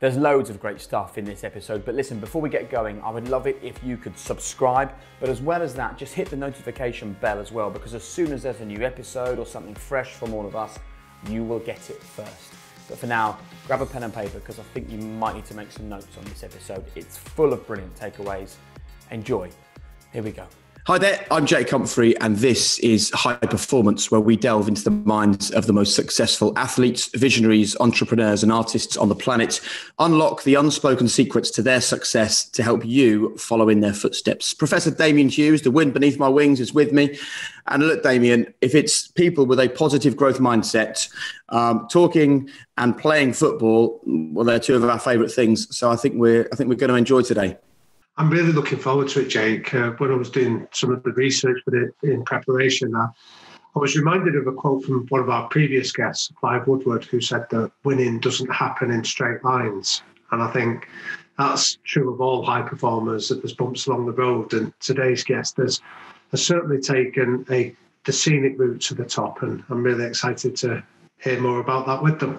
There's loads of great stuff in this episode, but listen, before we get going, I would love it if you could subscribe, but as well as that, just hit the notification bell as well, because as soon as there's a new episode or something fresh from all of us, you will get it first. But for now, grab a pen and paper because I think you might need to make some notes on this episode. It's full of brilliant takeaways. Enjoy. Here we go. Hi there, I'm Jake Humphrey, and this is High Performance, where we delve into the minds of the most successful athletes, visionaries, entrepreneurs, and artists on the planet, unlock the unspoken secrets to their success to help you follow in their footsteps. Professor Damian Hughes, the wind beneath my wings, is with me. And look, Damian, if it's people with a positive growth mindset, um, talking and playing football, well, they're two of our favourite things. So I think we're I think we're going to enjoy today. I'm really looking forward to it, Jake. Uh, when I was doing some of the research for it in preparation, uh, I was reminded of a quote from one of our previous guests, Clive Woodward, who said that winning doesn't happen in straight lines. And I think that's true of all high performers, that there's bumps along the road. And today's guest has, has certainly taken a the scenic route to the top. And I'm really excited to hear more about that with them.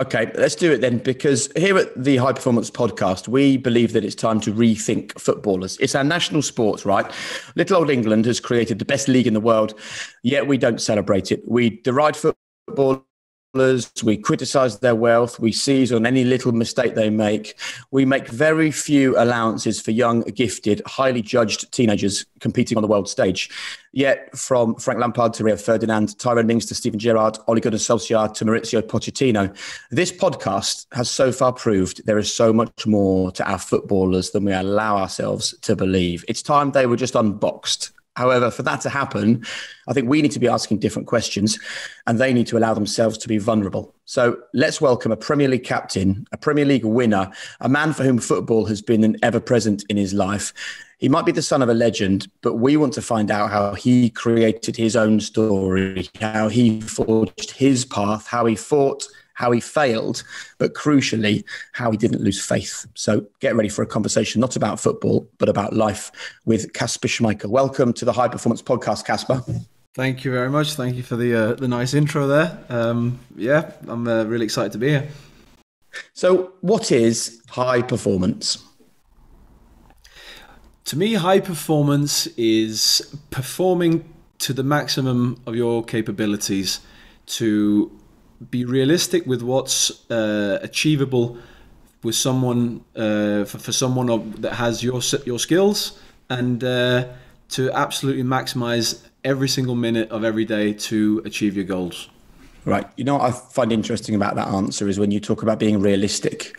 Okay, let's do it then because here at the High Performance Podcast, we believe that it's time to rethink footballers. It's our national sport, right? Little old England has created the best league in the world, yet we don't celebrate it. We deride football we criticize their wealth, we seize on any little mistake they make. We make very few allowances for young, gifted, highly judged teenagers competing on the world stage. Yet, from Frank Lampard to Rio Ferdinand, Tyrone Mings to Steven Gerrard, Ole Gunnar Solskjaer to Mauricio Pochettino, this podcast has so far proved there is so much more to our footballers than we allow ourselves to believe. It's time they were just unboxed However, for that to happen, I think we need to be asking different questions and they need to allow themselves to be vulnerable. So let's welcome a Premier League captain, a Premier League winner, a man for whom football has been an ever present in his life. He might be the son of a legend, but we want to find out how he created his own story, how he forged his path, how he fought how he failed, but crucially, how he didn't lose faith. So get ready for a conversation not about football, but about life with Kasper Schmeichel. Welcome to the High Performance Podcast, Kasper. Thank you very much. Thank you for the uh, the nice intro there. Um, yeah, I'm uh, really excited to be here. So, what is high performance? To me, high performance is performing to the maximum of your capabilities to be realistic with what's uh, achievable with someone uh, for, for someone that has your your skills and uh, to absolutely maximize every single minute of every day to achieve your goals. Right. You know what I find interesting about that answer is when you talk about being realistic.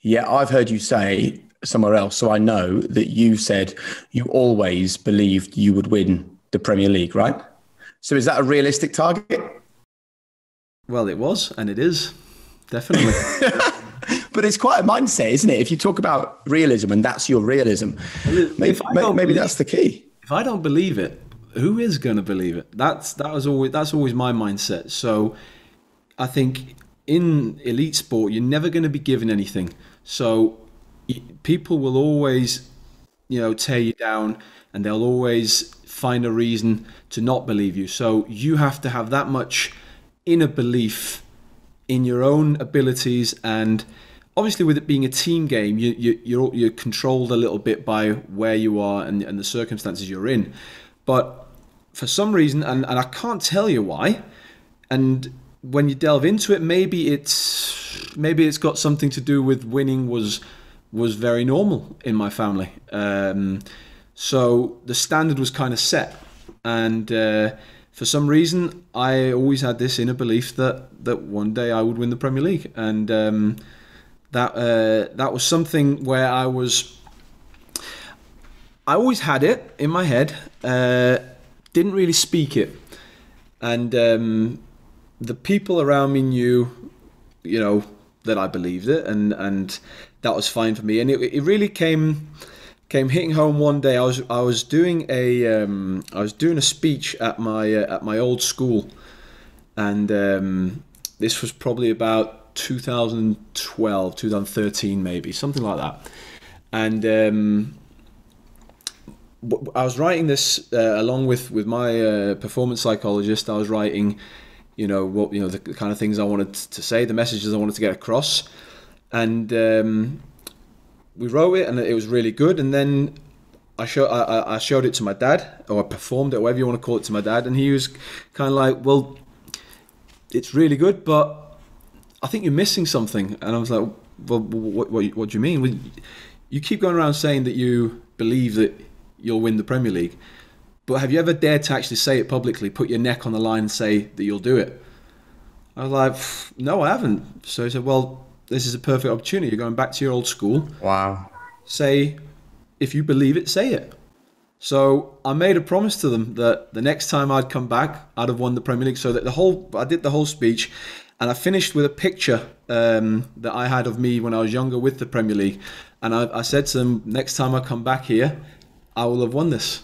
Yeah, I've heard you say somewhere else, so I know that you said you always believed you would win the Premier League, right? So is that a realistic target? Well, it was, and it is definitely. but it's quite a mindset, isn't it? If you talk about realism and that's your realism, maybe, maybe believe, that's the key. If I don't believe it, who is going to believe it? That's that was always that's always my mindset. So I think in elite sport, you're never going to be given anything. So people will always, you know, tear you down, and they'll always find a reason to not believe you. So you have to have that much inner belief in your own abilities and obviously with it being a team game you, you, you're, you're controlled a little bit by where you are and, and the circumstances you're in. But for some reason and, and i can't tell you why and when you delve into it maybe it's maybe it's got something to do with winning was was very normal in my family. Um, so the standard was kind of set and uh, for some reason, I always had this inner belief that that one day I would win the Premier League, and um, that uh, that was something where I was. I always had it in my head, uh, didn't really speak it, and um, the people around me knew, you know, that I believed it, and and that was fine for me, and it, it really came came hitting home one day. I was I was doing a um, I was doing a speech at my uh, at my old school, and um, this was probably about 2012, 2013, maybe something like that. And um, I was writing this uh, along with with my uh, performance psychologist. I was writing, you know what you know the kind of things I wanted to say, the messages I wanted to get across, and um, we wrote it, and it was really good. And then I showed I, I showed it to my dad, or I performed it, whatever you want to call it, to my dad, and he was kind of like, "Well, it's really good, but I think you're missing something." And I was like, "Well, what what, what do you mean? Well, you keep going around saying that you believe that you'll win the Premier League." But have you ever dared to actually say it publicly, put your neck on the line and say that you'll do it? I was like, no, I haven't. So he said, well, this is a perfect opportunity. You're going back to your old school. Wow. Say, if you believe it, say it. So I made a promise to them that the next time I'd come back, I'd have won the Premier League. So that the whole, I did the whole speech, and I finished with a picture um, that I had of me when I was younger with the Premier League, and I, I said to them, next time I come back here, I will have won this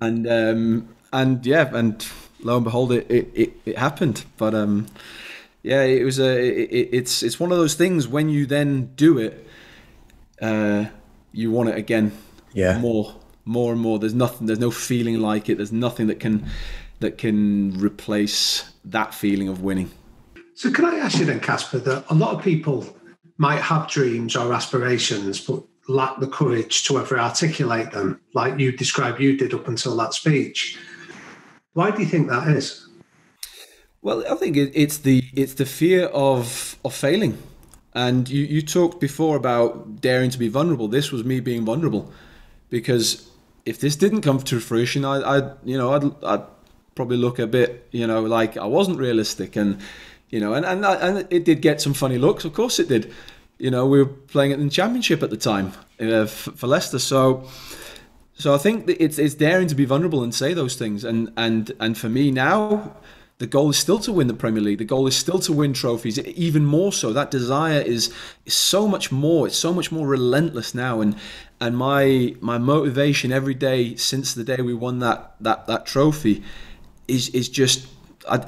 and um, and yeah, and lo and behold, it it, it, it happened. But um, yeah, it was a it, it's it's one of those things when you then do it, uh, you want it again. Yeah. More, more and more. There's nothing. There's no feeling like it. There's nothing that can that can replace that feeling of winning. So, can I ask you then, Kasper, that a lot of people might have dreams or aspirations, but lack the courage to ever articulate them, like you described you did up until that speech. Why do you think that is? Well, I think it's the it's the fear of of failing, and you you talked before about daring to be vulnerable. This was me being vulnerable, because if this didn't come to fruition, I I you know I'd I'd probably look a bit you know like I wasn't realistic, and you know and and and it did get some funny looks. Of course, it did you know, we were playing it in the Championship at the time uh, for Leicester. So, so I think it's it's daring to be vulnerable and say those things. And and and for me now, the goal is still to win the Premier League. The goal is still to win trophies. Even more so, that desire is is so much more. It's so much more relentless now. And and my my motivation every day since the day we won that that that trophy is is just. I,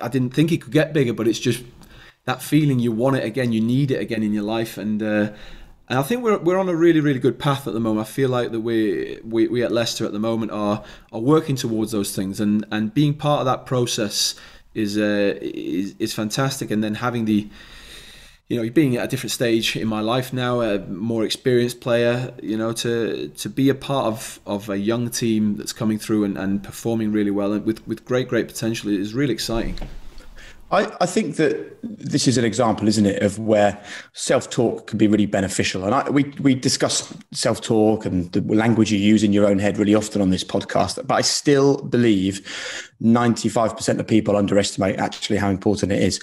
I didn't think it could get bigger, but it's just that feeling you want it again, you need it again in your life, and uh, and I think we're we're on a really really good path at the moment. I feel like that we we, we at Leicester at the moment are are working towards those things, and and being part of that process is uh, is is fantastic, and then having the you know, being at a different stage in my life now, a more experienced player, you know, to to be a part of, of a young team that's coming through and, and performing really well and with, with great, great potential is really exciting. I, I think that this is an example, isn't it, of where self-talk can be really beneficial. And I, we we discuss self-talk and the language you use in your own head really often on this podcast. But I still believe ninety-five percent of people underestimate actually how important it is.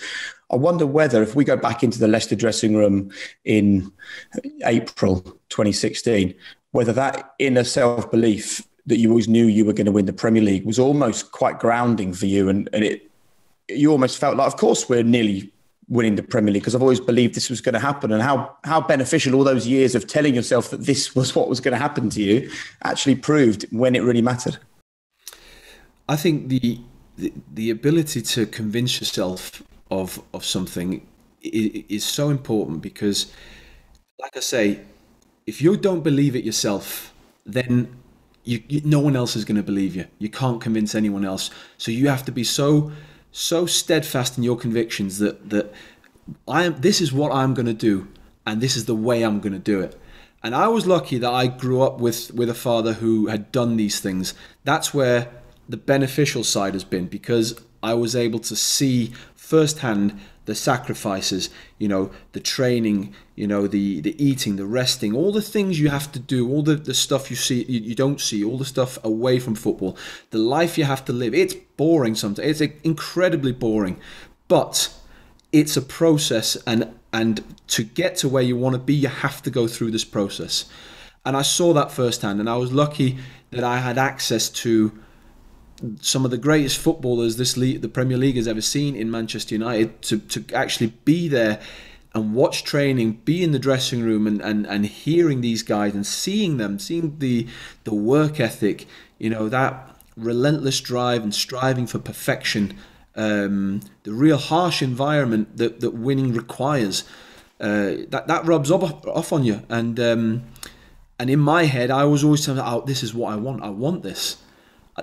I wonder whether if we go back into the Leicester dressing room in April 2016, whether that inner self-belief that you always knew you were going to win the Premier League was almost quite grounding for you, and, and it you almost felt like, of course, we're nearly winning the Premier League because I've always believed this was going to happen, and how how beneficial all those years of telling yourself that this was what was going to happen to you actually proved when it really mattered. I think the the, the ability to convince yourself of of something is, is so important because, like I say, if you don't believe it yourself, then you, you, no one else is going to believe you. You can't convince anyone else. So you have to be so so steadfast in your convictions that that I am this is what I'm going to do and this is the way I'm going to do it. And I was lucky that I grew up with with a father who had done these things. That's where the beneficial side has been because I was able to see firsthand the sacrifices, you know, the training, you know, the the eating, the resting, all the things you have to do, all the, the stuff you see you, you don't see, all the stuff away from football, the life you have to live. It's boring sometimes. It's incredibly boring, but it's a process and and to get to where you want to be, you have to go through this process. And I saw that firsthand and I was lucky that I had access to some of the greatest footballers this league, the Premier League has ever seen in Manchester United to, to actually be there and watch training, be in the dressing room and, and, and hearing these guys and seeing them, seeing the the work ethic, you know, that relentless drive and striving for perfection, um, the real harsh environment that, that winning requires. Uh, that that rubs off, off on you, and um, and in my head, I was always saying, "Oh, this is what I want. I want this."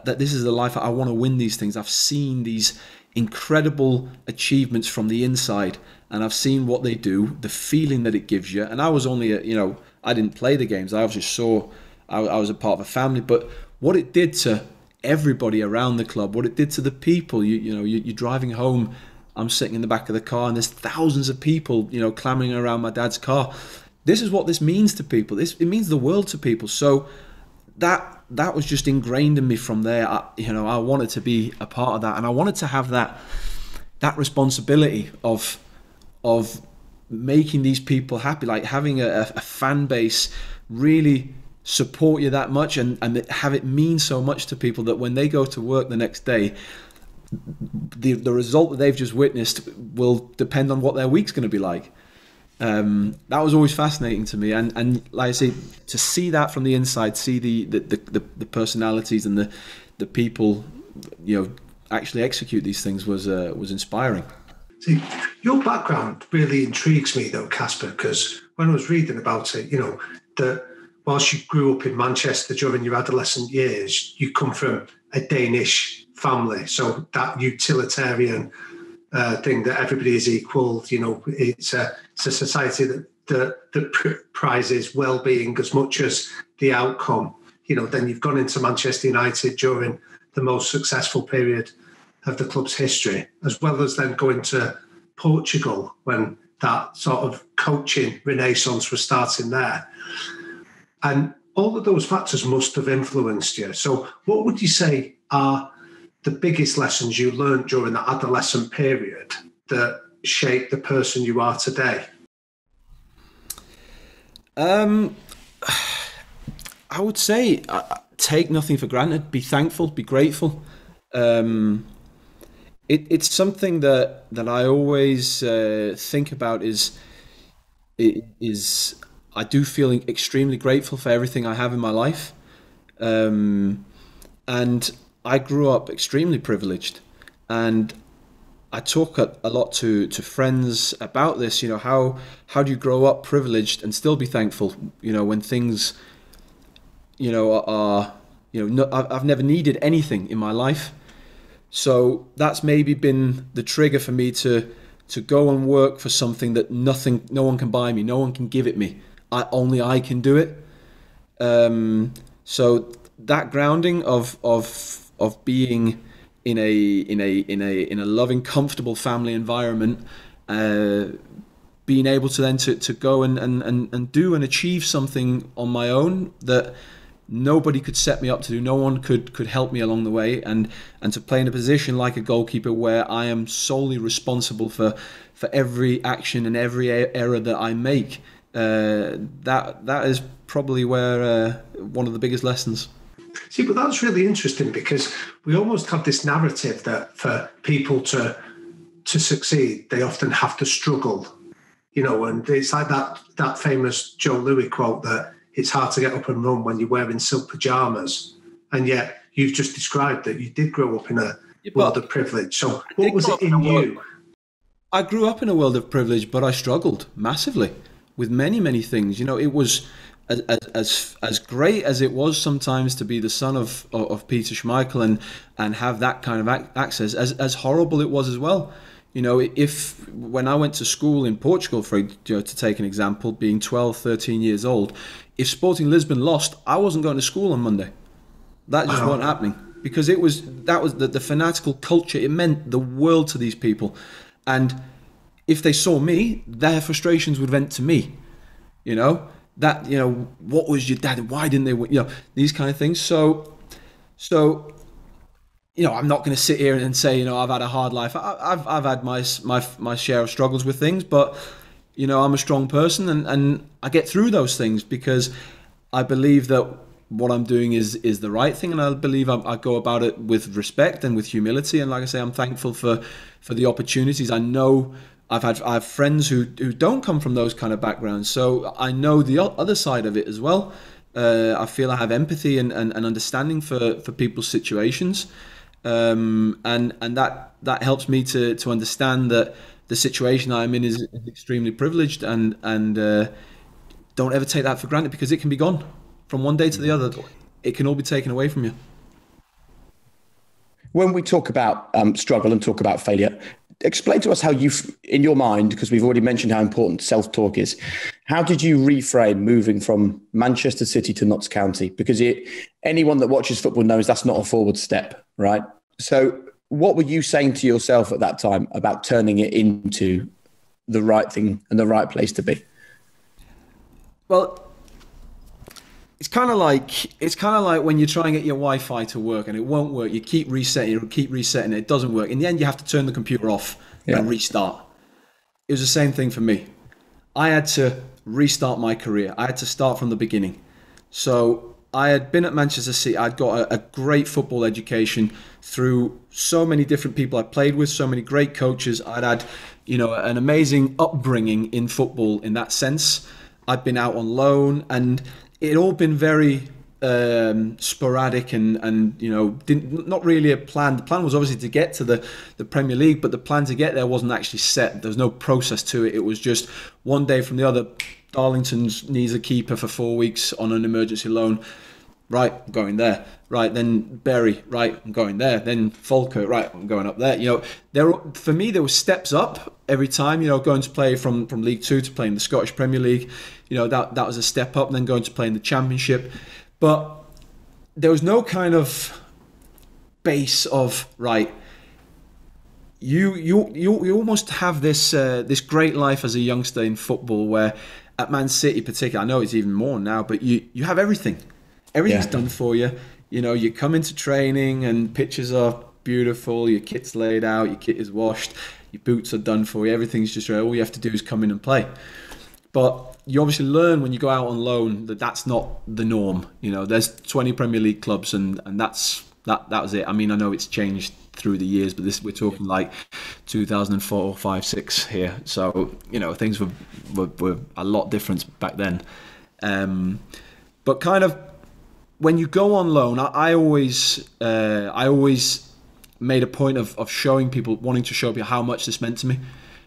That this is the life I want to win these things. I've seen these incredible achievements from the inside, and I've seen what they do, the feeling that it gives you. And I was only, a, you know, I didn't play the games. I obviously saw, I, I was a part of a family, but what it did to everybody around the club, what it did to the people. You, you know, you, you're driving home. I'm sitting in the back of the car, and there's thousands of people, you know, clamoring around my dad's car. This is what this means to people. This it means the world to people. So that that was just ingrained in me from there. I, you know, I wanted to be a part of that, and I wanted to have that that responsibility of of making these people happy, like having a, a fan base really support you that much and, and have it mean so much to people that when they go to work the next day, the the result that they've just witnessed will depend on what their week's going to be like. Um, that was always fascinating to me, and and like I say, to see that from the inside, see the the, the, the personalities and the the people, you know, actually execute these things was uh, was inspiring. See, your background really intrigues me though, Kasper, because when I was reading about it, you know, that whilst you grew up in Manchester during your adolescent years, you come from a Danish family. So that utilitarian uh, thing that everybody is equal, you know, it's a, it's a society that, that, that prizes well-being as much as the outcome. You know, then you've gone into Manchester United during the most successful period of the club's history, as well as then going to Portugal when that sort of coaching renaissance was starting there. And all of those factors must have influenced you. So, what would you say are the biggest lessons you learned during the adolescent period that shaped the person you are today? Um, I would say uh, take nothing for granted. Be thankful. Be grateful. Um, it, it's something that that I always uh, think about. Is is I do feel extremely grateful for everything I have in my life. Um, and I grew up extremely privileged. And I talk a, a, lot to, to friends about this. You know, how, how do you grow up privileged and still be thankful, you know, when things, you know, are, are you know, no, I've never needed anything in my life. So that's maybe been the trigger for me to to go and work for something that nothing, no one can buy me, no one can give it me. I, only I can do it. Um, so that grounding of of of being in a in a in a in a loving, comfortable family environment, uh, being able to then to, to go and, and, and, and do and achieve something on my own that nobody could set me up to do no one could could help me along the way and and to play in a position like a goalkeeper where I am solely responsible for for every action and every error that I make uh, that that is probably where uh, one of the biggest lessons. See, but that's really interesting because we almost have this narrative that for people to to succeed, they often have to struggle, you know, and it's like that that famous Joe Louis quote that it's hard to get up and run when you're wearing silk pajamas, and yet you've just described that you did grow up in a yeah, world of privilege. So, what was it in, in you? I grew up in a world of privilege, but I struggled massively with many many things. You know, it was as as as great as it was sometimes to be the son of of Peter Schmeichel and and have that kind of access, as as horrible it was as well. You know, if when I went to school in Portugal, for you know, to take an example, being 12, 13 years old, if Sporting Lisbon lost, I wasn't going to school on Monday. That just wasn't happening because it was that was the, the fanatical culture. It meant the world to these people, and if they saw me, their frustrations would vent to me. You know that you know what was your dad? Why didn't they? You know these kind of things. So so you know I'm not going to sit here and say you know I've had a hard life. I, I've I've had my my my share of struggles with things, but you know I'm a strong person and and I get through those things because I believe that what I'm doing is is the right thing, and I believe I, I, go about it with respect and with humility. And like I say, I'm thankful for for the opportunities. I know I've had I have friends who who don't come from those kind of backgrounds, so I know the other side of it as well. Uh, I feel I have empathy and, and, and, understanding for, for people's situations, um, and and that that helps me to to understand that the situation I'm in is, is extremely privileged, and and uh, don't ever take that for granted because it can be gone from one day to the other. It can all be taken away from you. When we talk about um, struggle and talk about failure, explain to us how you, in your mind, because we've already mentioned how important self talk is. How did you reframe moving from Manchester City to Notts County? Because it, anyone that watches football knows that's not a forward step, right? So, what were you saying to yourself at that time about turning it into the right thing and the right place to be? Well, it's kind of like it's kind of like when you try and get your Wi-Fi to work and it won't work. You keep resetting it, keep resetting it. It doesn't work. In the end, you have to turn the computer off yeah. and restart. It was the same thing for me. I had to restart my career. I had to start from the beginning. So I had been at Manchester City. I'd got a, a, great football education through so many different people I played with, so many great coaches. I'd had, you know, an amazing upbringing in football in that sense. I'd been out on loan, and it all been very um, sporadic and and you know didn't not really a plan. The plan was obviously to get to the the Premier League, but the plan to get there wasn't actually set. There was no process to it. It was just one day from the other. Darlington's needs a keeper for four weeks on an emergency loan. Right, I'm going there. Right, then Bury. Right, I'm going there. Then Falkirk. Right, I'm going up there. You know, there for me there were steps up every time. You know, going to play from from League Two to playing the Scottish Premier League you know that that was a step up. And then going to play in the Championship, but there was no kind of base of right. You you you you almost have this uh, this great life as a youngster in football where at Man City, particularly, I know it's even more now, but you you have everything. Everything's yeah. done for you. You know, you come into training and pitches are beautiful. Your kit's laid out. Your kit is washed. Your boots are done for you. Everything's just right. All you have to do is come in and play. But you obviously learn when you go out on loan that that's not the norm. You know, there's 20 Premier League clubs, and and that's that that was it. I mean, I know it's changed through the years, but this we're talking like 2004, 5, 6 here. So you know, things were were, were a lot different back then. Um, but kind of when you go on loan, I, I always uh, I always made a point of, of showing people, wanting to show people how much this meant to me,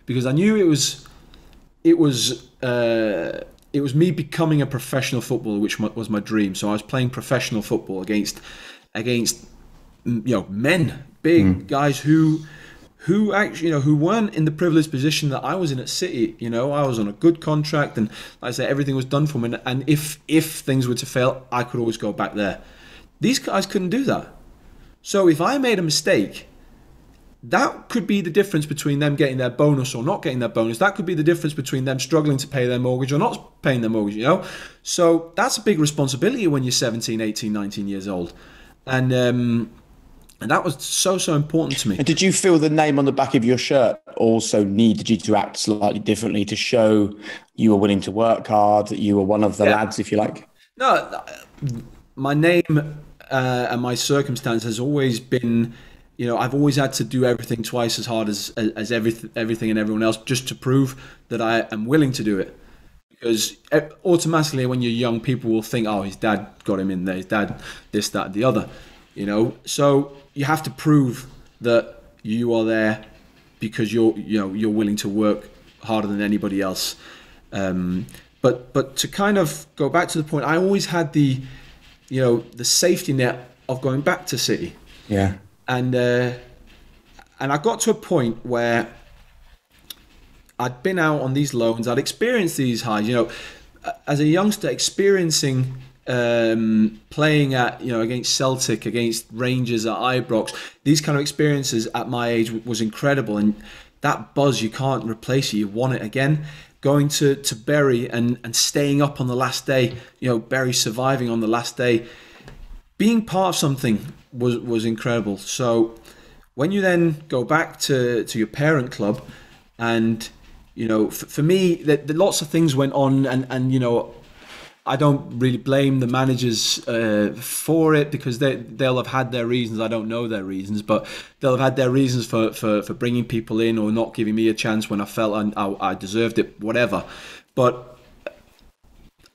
because I knew it was it was uh, it was me becoming a professional footballer, which was my dream. So I was playing professional football against against you know men, big mm. guys who who actually you know who weren't in the privileged position that I was in at City. You know, I was on a good contract, and like I said, everything was done for me. And if if things were to fail, I could always go back there. These guys couldn't do that. So if I made a mistake, that could be the difference between them getting their bonus or not getting their bonus. That could be the difference between them struggling to pay their mortgage or not paying their mortgage, you know? So that's a big responsibility when you're 17, 18, 19 years old. And, um, and that was so, so important to me. And did you feel the name on the back of your shirt also needed you to act slightly differently to show you were willing to work hard, that you were one of the yeah. lads, if you like? No, my name uh, and my circumstance has always been you know, I've always had to do everything twice as hard as as everything, everything and everyone else just to prove that I am willing to do it. Because automatically, when you're young, people will think, "Oh, his dad got him in there. His dad, this, that, the other." You know, so you have to prove that you are there because you're, you know, you're willing to work harder than anybody else. Um, but but to kind of go back to the point, I always had the, you know, the safety net of going back to City. Yeah and uh, and I got to a point where I'd been out on these loans, I'd experienced these highs. You know, as a youngster, experiencing um, playing at you know against Celtic, against Rangers at Ibrox, these kind of experiences at my age was incredible, and that buzz you can't replace it. You want it again. Going to to Bury and and staying up on the last day, you know, Bury surviving on the last day, being part of something was was incredible. So when you then go back to to your parent club, and you know, for, for me, that lots of things went on, and and you know. I don't really blame the managers uh, for it because they they'll have had their reasons. I don't know their reasons, but they'll have had their reasons for, for, for bringing people in or not giving me a chance when I felt I, I, I deserved it, whatever. But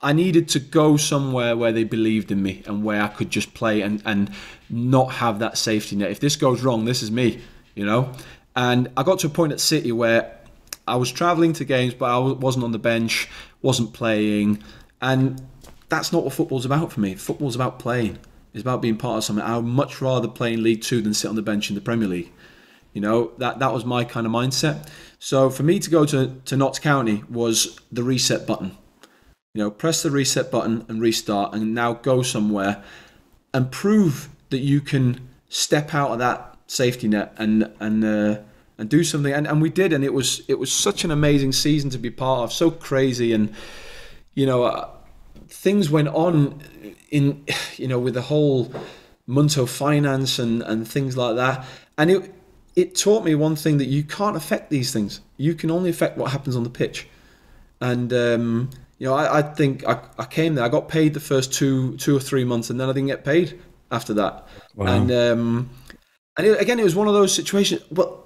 I needed to go somewhere where they believed in me and where I could just play and, and not have that safety net. If this goes wrong, this is me, you know? And I got to a point at City where I was travelling to games, but I wasn't on the bench, wasn't playing. And that's not what football's about for me. Football's about playing. It's about being part of something. I would much rather play in League Two than sit on the bench in the Premier League. You know that that was my kind of mindset. So for me to go to to Notts County was the reset button. You know, press the reset button and restart, and now go somewhere and prove that you can step out of that safety net and and uh, and do something. And, and we did, and it was it was such an amazing season to be part of. So crazy, and you know, uh, things went on in you know with the whole Munto finance and and things like that, and it it taught me one thing that you can't affect these things. You can only affect what happens on the pitch. And um, you know, I, I think I, I, came there. I got paid the first two two or three months, and then I didn't get paid after that. Wow. And um, and it, again, it was one of those situations. Well,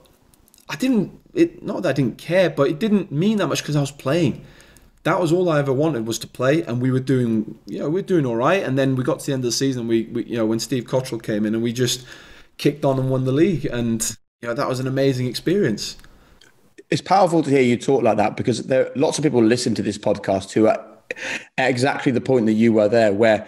I didn't. It not that I didn't care, but it didn't mean that much because I was playing. That was all I ever wanted was to play, and we were doing. You know, we are doing all right. And then we got to the end of the season. We, we you know, when Steve Cotterill came in, and we just kicked on and won the league. And you know, that was an amazing experience. It's powerful to hear you talk like that because there are lots of people listen to this podcast who are at exactly the point that you were there, where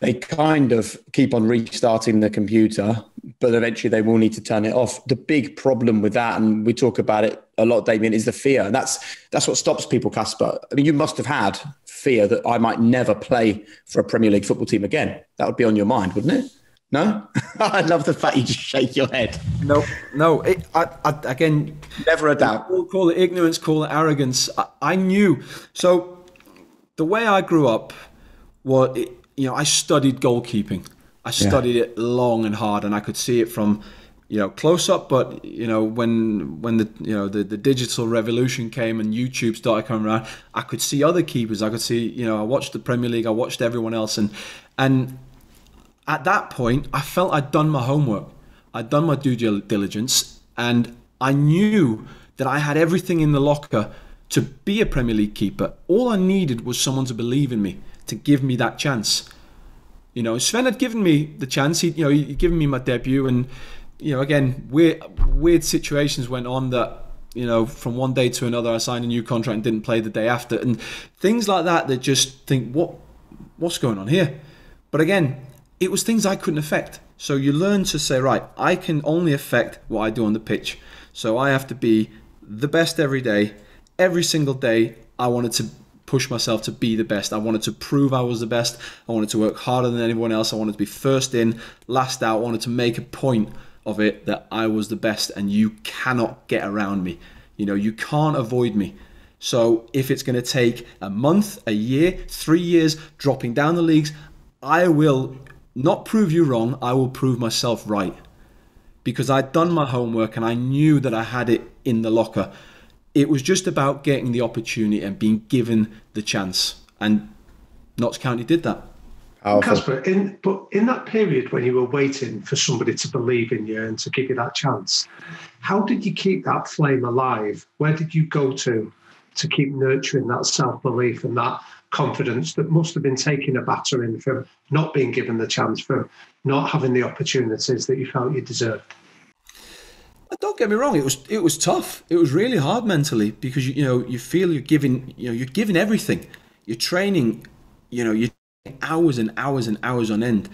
they kind of keep on restarting the computer, but eventually they will need to turn it off. The big problem with that, and we talk about it a lot, Damian, is the fear. And that's that's what stops people, Kasper. I mean, you must have had fear that I might never play for a Premier League football team again. That would be on your mind, wouldn't it? No, I love the fact you just shake your head. No, no. It, I, I, again, never a doubt. Call, call it ignorance, call it arrogance. I, I, knew. So the way I grew up was, it, you know, I studied goalkeeping. I studied yeah. it long and hard, and I could see it from, you know, close up. But you know, when when the you know the, the digital revolution came and YouTube started coming around, I could see other keepers. I could see, you know, I watched the Premier League. I watched everyone else, and and at that point, I felt I'd done my homework. I'd done my due diligence, and I knew that I had everything in the locker to be a Premier League keeper. All I needed was someone to believe in me, to give me that chance. You know, Sven had given me the chance. He, you know, he'd given me my debut, and you know, again, weird, weird situations went on that you know, from one day to another, I signed a new contract and didn't play the day after, and things like that. That just think, what, what's going on here? But again, it was things I couldn't affect. So you learn to say, right, I can only affect what I do on the pitch. So I have to be the best every day. Every single day, I wanted to push myself to be the best. I wanted to prove I was the best. I wanted to work harder than anyone else. I wanted to be first in, last out. I wanted to make a point of it that I was the best and you cannot get around me. You know, you can't avoid me. So if it's going to take a month, a year, three years, dropping down the leagues, I will not prove you wrong, I will prove myself right. Because I'd done my homework and I knew that I had it in the locker. It was just about getting the opportunity and being given the chance. And Notts County did that. Kasper, in but in that period when you were waiting for somebody to believe in you and to give you that chance, how did you keep that flame alive? Where did you go to to keep nurturing that self belief and that confidence that must have been taking a battering from not being given the chance, from not having the opportunities that you felt you deserved? Uh, don't get me wrong; it was it was tough. It was really hard mentally because you, you know you feel you're giving you know you're giving everything. You're training, you know, you're hours and hours and hours on end,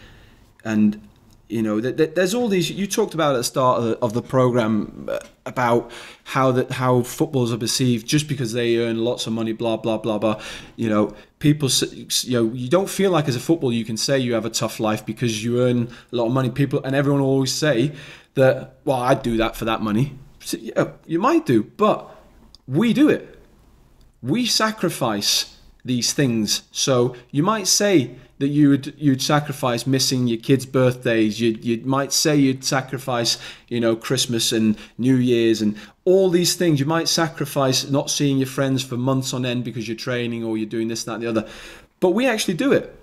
and you know, there's all these. You talked about at the start of the, of the program uh, about how that how footballs are perceived just because they earn lots of money. Blah blah blah blah. You know, people. You know, you don't feel like as a footballer you can say you have a tough life because you earn a lot of money. People and everyone will always say that. Well, I'd do that for that money. So, yeah, you might do, but we do it. We sacrifice these things. So you might say that you would you'd sacrifice missing your kids' birthdays. You you might say you'd sacrifice you know Christmas and New Year's and all these things. You might sacrifice not seeing your friends for months on end because you're training or you're doing this that and the other. But we actually do it.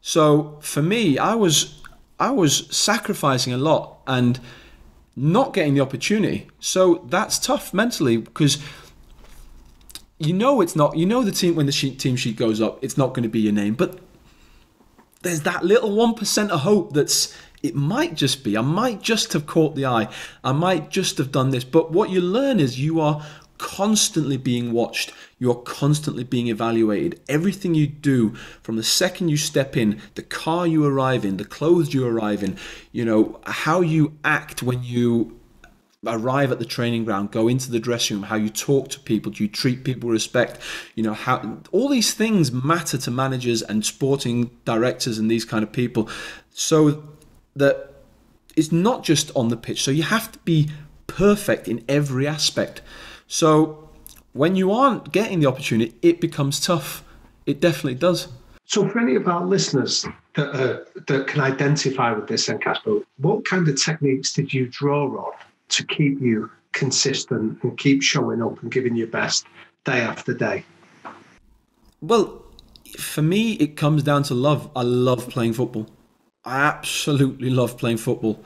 So for me, I was I was sacrificing a lot and not getting the opportunity. So that's tough mentally because you know it's not. You know the team when the sheet, team sheet goes up, it's not going to be your name, but there's that little 1% of hope that's it might just be i might just have caught the eye i might just have done this but what you learn is you are constantly being watched. You're constantly being evaluated. Everything you do from the second you step in, the car you arrive in, the clothes you arrive in, you know, how you act when you arrive at the training ground, go into the dressing room, how you talk to people, do you treat people with respect, you know, how all these things matter to managers and sporting directors and these kind of people. So that it's not just on the pitch. So you have to be perfect in every aspect. So when you aren't getting the opportunity, it becomes tough. It definitely does. So, for any of our listeners that, uh, that can identify with this, then Kasper, what kind of techniques did you draw on to keep you consistent and keep showing up and giving your best day after day? Well, for me, it comes down to love. I love playing football. I absolutely love playing football,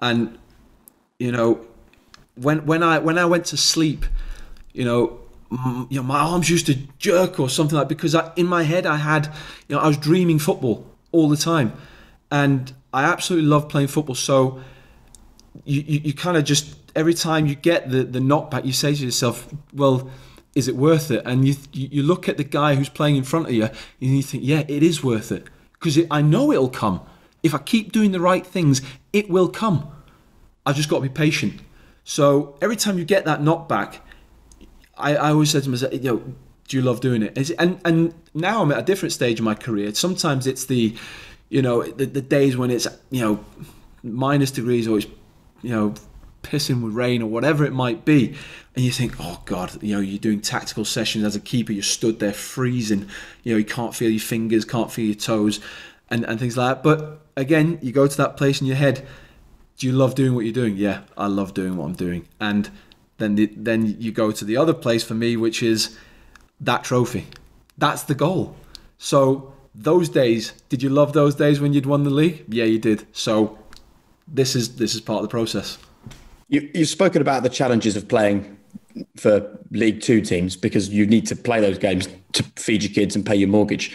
and you know, when when I when I went to sleep, you know, you know, my arms used to jerk or something like because I, in my head I had, you know, I was dreaming football all the time, and I absolutely love playing football. So you you, you kind of just every time you get the the knockback, you say to yourself, well. Is it worth it? And you you look at the guy who's playing in front of you, and you think, yeah, it is worth it because I know it'll come. If I keep doing the right things, it will come. I've just got to be patient. So every time you get that knockback, I, I always said to myself, you know, do you love doing it? And and now I'm at a different stage in my career. Sometimes it's the, you know, the, the days when it's you know, minus degrees or it's, you know, pissing with rain or whatever it might be, and you think, oh god, you know, you're doing tactical sessions as a keeper, you're stood there freezing, you know, you can't feel your fingers, can't feel your toes, and and things like that. But again, you go to that place in your head. Do you love doing what you're doing? Yeah, I love doing what I'm doing, and then the, then you go to the other place for me, which is that trophy. That's the goal. So those days, did you love those days when you'd won the league? Yeah, you did. So this is this is part of the process. You, you've spoken about the challenges of playing for League Two teams because you need to play those games to feed your kids and pay your mortgage.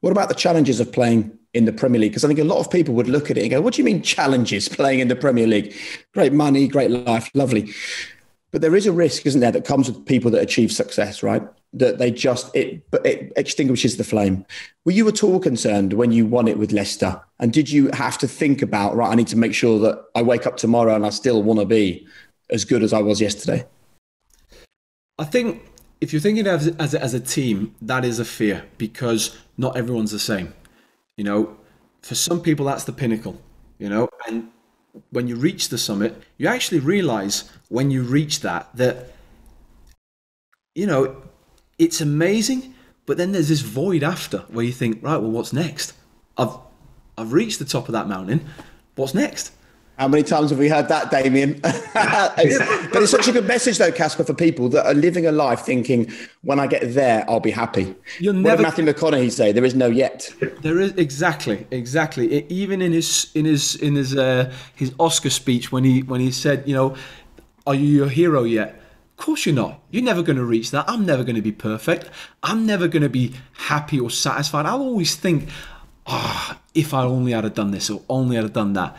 What about the challenges of playing in the Premier League? Because I think a lot of people would look at it and go, "What do you mean challenges playing in the Premier League? Great money, great life, lovely." But there is a risk, isn't there, that comes with people that achieve success, right? That they just it, it extinguishes the flame. Were you at all concerned when you won it with Leicester? And did you have to think about right? I need to make sure that I wake up tomorrow and I still want to be as good as I was yesterday. I think if you're thinking as as as a team, that is a fear because not everyone's the same. You know, for some people that's the pinnacle. You know, and when you reach the summit, you actually realize when you reach that that you know it's amazing, but then there's this void after where you think, right, well, what's next? I've I've reached the top of that mountain. What's next? How many times have we heard that, Damian? but it's such a good message, though, Kasper, for people that are living a life thinking, when I get there, I'll be happy. You'll what never... Matthew McConaughey say? There is no yet. There is exactly, exactly. It, even in his in his in his uh, his Oscar speech, when he when he said, you know, are you your hero yet? Course you're not. You're never going to reach that. I'm never going to be perfect. I'm never going to be happy or satisfied. I'll always think, ah, oh, if I only had done this or only had done that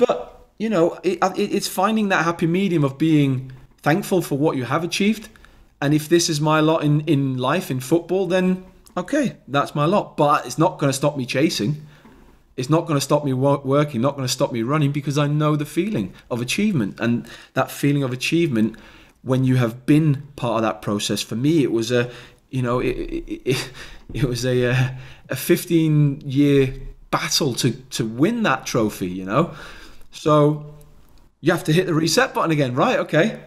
but you know, it, it's finding that happy medium of being thankful for what you have achieved, and if this is my lot in in life in football, then okay, that's my lot. But it's not going to stop me chasing. It's not going to stop me working. Not going to stop me running because I know the feeling of achievement and that feeling of achievement when you have been part of that process. For me, it was a you know it it, it, it was a a 15 year battle to to win that trophy. You know so you have to hit the reset button again, right? Okay.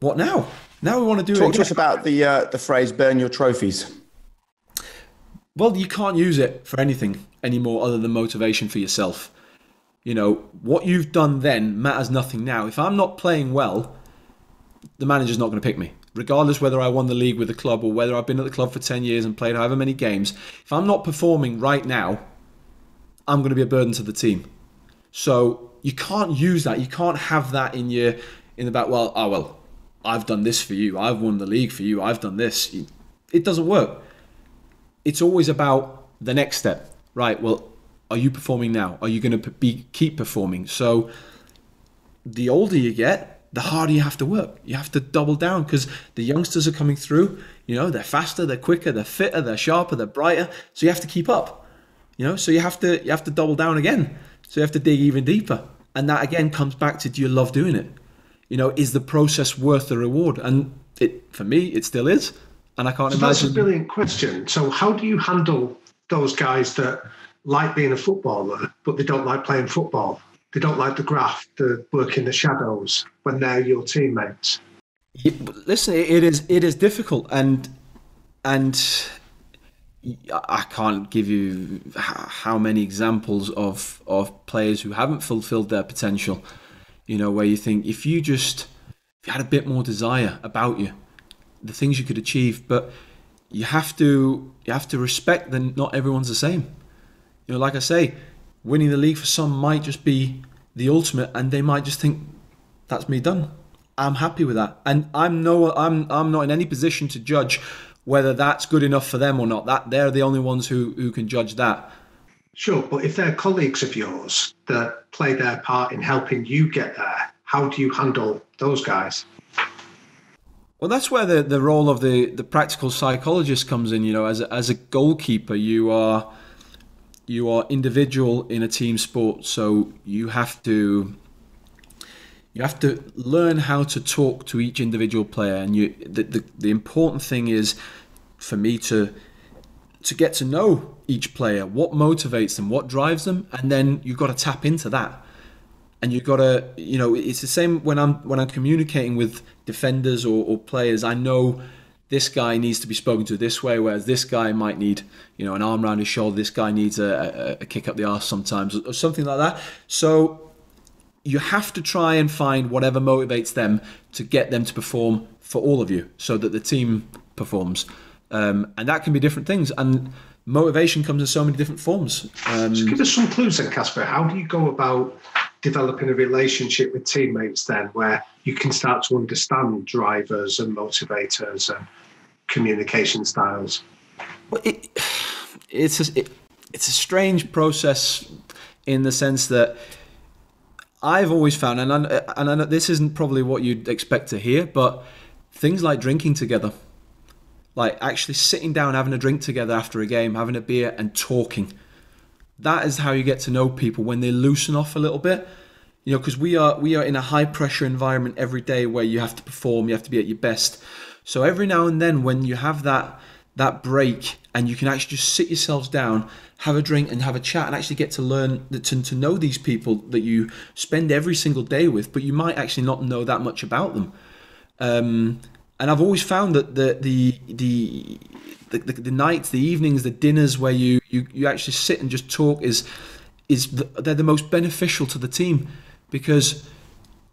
What now? Now we want to do Talk to us about the uh, the phrase "burn your trophies." Well, you can't use it for anything anymore other than motivation for yourself. You know what you've done then matters nothing now. If I'm not playing well, the manager's not going to pick me, regardless whether I won the league with the club or whether I've been at the club for ten years and played however many games. If I'm not performing right now, I'm going to be a burden to the team. So you can't use that. You can't have that in your in the back. Well, oh well, I've done this for you. I've won the league for you. I've done this. It doesn't work. It's always about the next step, right? Well, are you performing now? Are you going to be keep performing? So, the older you get, the harder you have to work. You have to double down because the youngsters are coming through. You know, they're faster, they're quicker, they're fitter, they're sharper, they're brighter. So you have to keep up. You know, so you have to you have to double down again. So you have to dig even deeper. And that again comes back to do you love doing it? You know, is the process worth the reward? And it for me, it still is. And I can't so imagine. That's a brilliant question. So how do you handle those guys that like being a footballer, but they don't like playing football? They don't like the graft, the work in the shadows when they're your teammates. Listen, it is it is difficult, and and I can't give you how many examples of of players who haven't fulfilled their potential. You know, where you think if you just if you had a bit more desire about you, the things you could achieve, but you have to you have to respect that not everyone's the same. You know, like I say, winning the league for some might just be the ultimate, and they might just think that's me done. I'm happy with that, and I'm no, I'm I'm not in any position to judge whether that's good enough for them or not. That they're the only ones who who can judge that. Sure, but if they're colleagues of yours that play their part in helping you get there, how do you handle those guys? Well, that's where the, the role of the, the practical psychologist comes in. You know, as a, as a goalkeeper, you are you are individual in a team sport, so you have to you have to learn how to talk to each individual player. And you the, the, the important thing is for me to to get to know each player, what motivates them, what drives them, and then you've got to tap into that. And you've got to, you know, it's the same when I'm when I'm communicating with defenders or, or players. I know this guy needs to be spoken to this way, whereas this guy might need, you know, an arm around his shoulder. This guy needs a, a, a kick up the arse sometimes, or something like that. So you have to try and find whatever motivates them to get them to perform for all of you, so that the team performs. Um, and that can be different things. And motivation comes in so many different forms. Um, Just give us some clues then, Kasper. How do you go about developing a relationship with teammates then where you can start to understand drivers and motivators and communication styles? Well, it, it's a, it, it's a strange process in the sense that I've always found, and I, and I, this isn't probably what you'd expect to hear, but things like drinking together, like actually sitting down, having a drink together after a game, having a beer, and talking. That is how you get to know people when they loosen off a little bit. You know, because we are we are in a high pressure environment every day where you have to perform, you have to be at your best. So every now and then, when you have that that break and you can actually just sit yourselves down, have a drink and have a chat and actually get to learn to, to know these people that you spend every single day with, but you might actually not know that much about them. Um, and I've always found that the the the the, the, the nights, the evenings, the dinners where you, you, you actually sit and just talk is is the, they're the most beneficial to the team because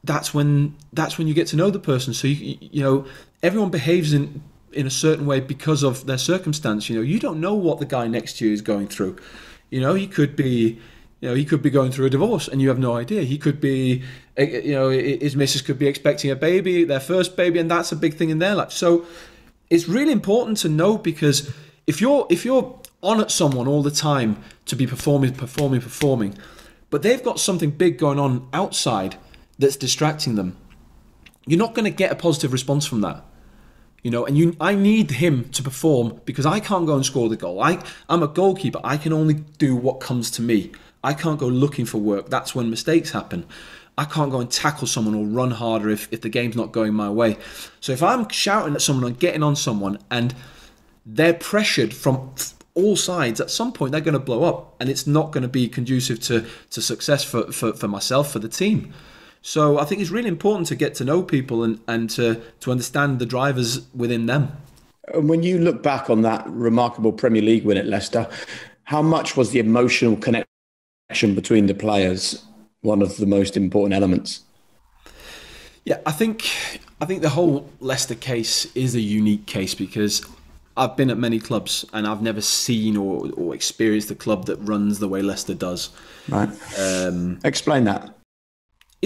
that's when that's when you get to know the person. So you you know everyone behaves in in a certain way because of their circumstance. You know, you don't know what the guy next to you is going through. You know, he could be, you know, he could be going through a divorce and you have no idea. He could be, eh, eh, you know, his missus could be expecting a baby, their first baby, and that's a big thing in their life. So it's really important to know because if you're if you're on at someone all the time to be performing, performing, performing, but they've got something big going on outside that's distracting them, you're not going to get a positive response from that you know, and you, I need him to perform because I can't go and score the goal. I, I'm a goalkeeper. I can only do what comes to me. I can't go looking for work. That's when mistakes happen. I can't go and tackle someone or run harder if, if the game's not going my way. So if I'm shouting at someone and getting on someone and they're pressured from all sides, at some point they're going to blow up and it's not going to be conducive to, to success for, for, for myself, for the team. So I think it's really important to get to know people and, and to, to understand the drivers within them. And when you look back on that remarkable Premier League win at Leicester, how much was the emotional connection between the players one of the most important elements? Yeah, I think I think the whole Leicester case is a unique case because I've been at many clubs and I've never seen or, or experienced a club that runs the way Leicester does. Right. Um, Explain that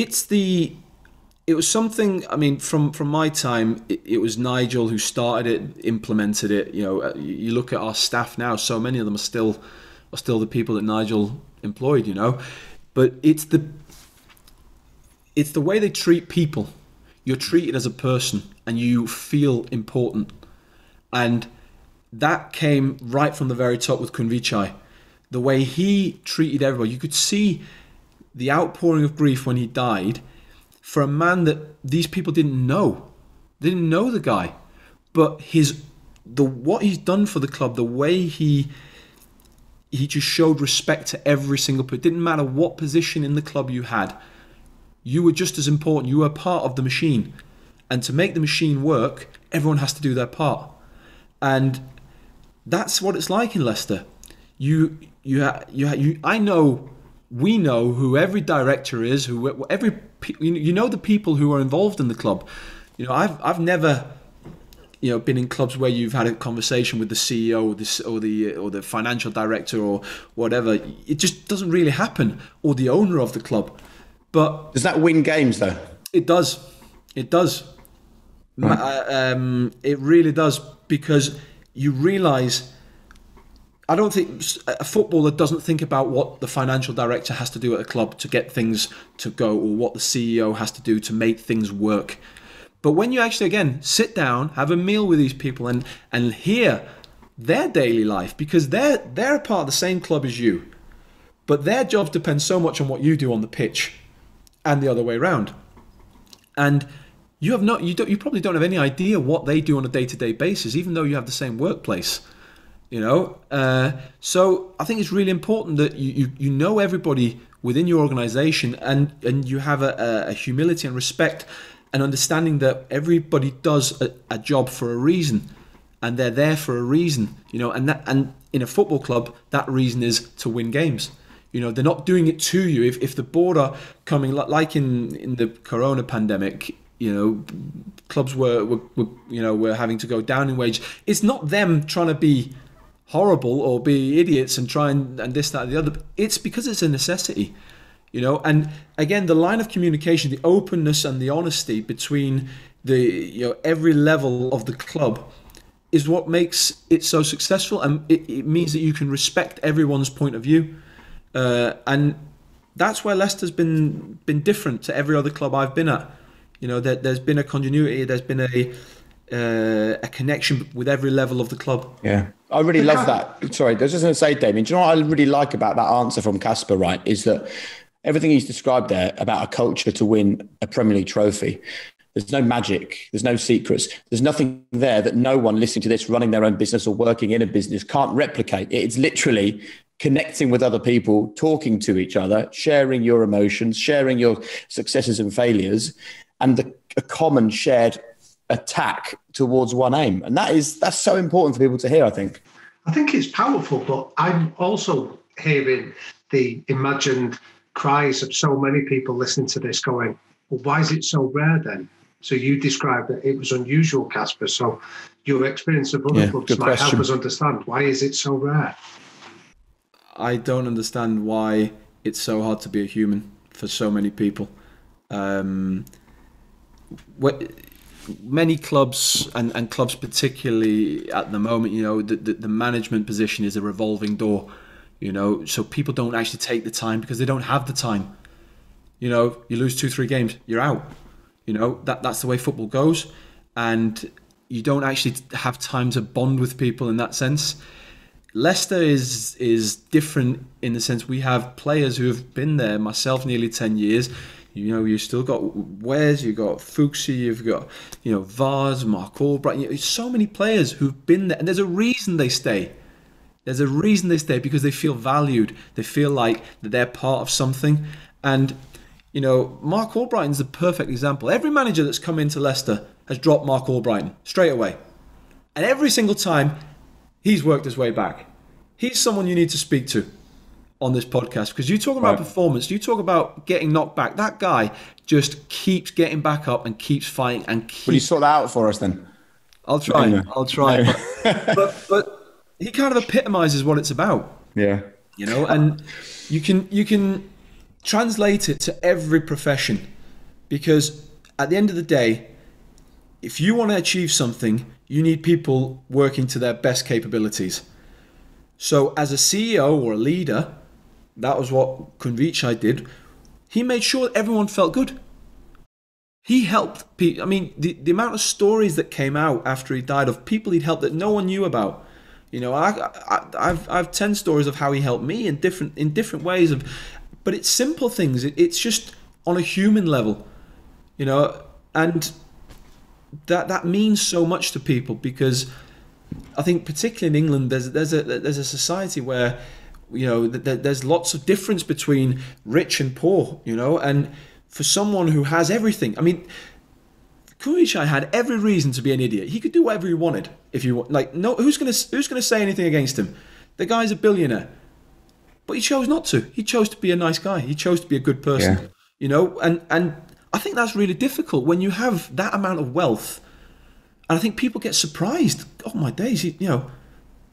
it's the it was something i mean from from my time it, it, was nigel who started it implemented it you know uh, you look at our staff now so many of them are still are still the people that nigel employed you know but it's the it's the way they treat people you're treated as a person and you feel important. And that came right from the very top with Khun Vichai. The way he treated everybody, you could see the outpouring of grief when he died for a man that these people didn't know. They didn't know the guy, but his the what he's done for the club, the way he he just showed respect to every single person. It didn't matter what position in the club you had. You were just as important. You were part of the machine. And to make the machine work, everyone has to do their part. And that's what it's like in Leicester. You, you, you, you I know, we know who every director is, who every, you know the people who are involved in the club. You know, I've, I've never you know been in clubs where you've had a conversation with the CEO or the or the or the financial director or whatever. It just doesn't really happen, or the owner of the club. But does that win games though? It does. It does. Right. Uh, um, it really does because you realise. I don't think a footballer doesn't think about what the financial director has to do at a club to get things to go, or what the CEO has to do to make things work. But when you actually again sit down, have a meal with these people, and and hear their daily life, because they're they're a part of the same club as you, but their jobs depend so much on what you do on the pitch, and the other way around, and you have not you don't you probably don't have any idea what they do on a day to day basis, even though you have the same workplace. You know, uh, so I think it's really important that you, you, you know everybody within your organization and and you have a, a humility and respect and understanding that everybody does a, a, job for a reason and they're there for a reason you know? And that and in a football club that reason is to win games. You know they're not doing it to you. If, if the board are coming like in in the corona pandemic you know clubs were, were, were you know were having to go down in wage it's not them trying to be horrible or be idiots and try and, and this that and the other. It's because it's a necessity you know? And again the line of communication the openness and the honesty between the you know every level of the club is what makes it so successful and it, it means that you can respect everyone's point of view. Uh, and that's where Leicester's been been different to every other club I've been at. You know there, there's been a continuity there's been a uh, a connection with every level of the club. Yeah, I really love that. Sorry, I was just going to say, Damian. Do you know what I really like about that answer from Kasper, Right, is that everything he's described there about a culture to win a Premier League trophy. There's no magic. There's no secrets. There's nothing there that no one listening to this, running their own business or working in a business, can't replicate. It's literally connecting with other people, talking to each other, sharing your emotions, sharing your successes and failures, and the, a common shared attack towards one aim. And that is that's so important for people to hear. I think. I think it's powerful, but I'm also hearing the imagined cries of so many people listening to this going, well, why is it so rare then? So you described that it was unusual, Kasper. So your experience of other yeah, clubs might question. help us understand why is it so rare? I don't understand why it's so hard to be a human for so many people. Um, what, many clubs and, and clubs particularly at the moment, you know, the, the, the management position is a revolving door you know, so people don't actually take the time because they don't have the time. You know, you lose two, three games, you're out. You know, that that's the way football goes. And you don't actually have time to bond with people in that sense. Leicester is is different in the sense we have players who have been there, myself nearly 10 years. You know, you've still got Wes, you've got Fuchsie, you've got, you know, Vaz, Marc Albrighton. You know, so many players who've been there, and there's a reason they stay. There's a reason they stay because they feel valued. They feel like that they're part of something. And, you know, Marc Albrighton's the perfect example. Every manager that's come into Leicester has dropped Marc Albrighton straight away. And every single time, he's worked his way back. He's someone you need to speak to on this podcast because you talk about right. performance, you talk about getting knocked back. That guy just keeps getting back up and keeps fighting and keeps. Will you sort that out for us then? I'll try. I'll try. but, but, but he kind of epitomizes what it's about. Yeah. You know, and you can you can translate it to every profession because at the end of the day, if you want to achieve something, you need people working to their best capabilities. So as a CEO or a leader, that was what Khun Vichai did. He made sure everyone felt good. he helped people. I mean, the, the amount of stories that came out after he died of people he'd helped that no one knew about. You know, I, I, I've, I've ten stories of how he helped me in different in different ways of, but it's simple things. It, it's just on a human level, you know, and that that means so much to people because I think particularly in England, there's there's a there's a society where you know there's lots of difference between rich and poor, you know, and for someone who has everything. I mean, Khun Vichai had every reason to be an idiot. He could do whatever he wanted if you want. Like, no, who's gonna who's gonna say anything against him? The guy's a billionaire, but he chose not to. He chose to be a nice guy. He chose to be a good person. Yeah. You know, and and I think that's really difficult when you have that amount of wealth. And I think people get surprised. Oh my days! He, you know,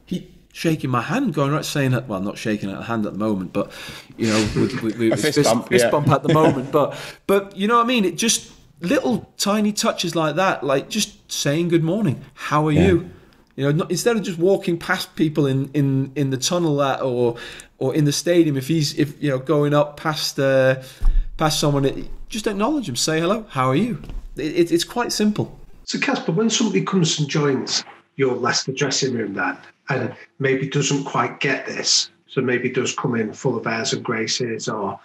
he shaking my hand, going right, saying that. Well, not shaking a hand at the moment, but you know, with, with, with fist, fist, bump, fist yeah. bump at the moment. But but you know what I mean? It just little tiny touches like that, like just saying good morning, how are yeah. you? You know, not, instead of just walking past people in, in, in the tunnel that, or or in the stadium, if he's if you know going up past uh, past someone, just acknowledge him, say hello, how are you? It, it's quite simple. So Kasper, when somebody comes and joins your Leicester dressing room, then and maybe doesn't quite get this, so maybe does come in full of airs and graces or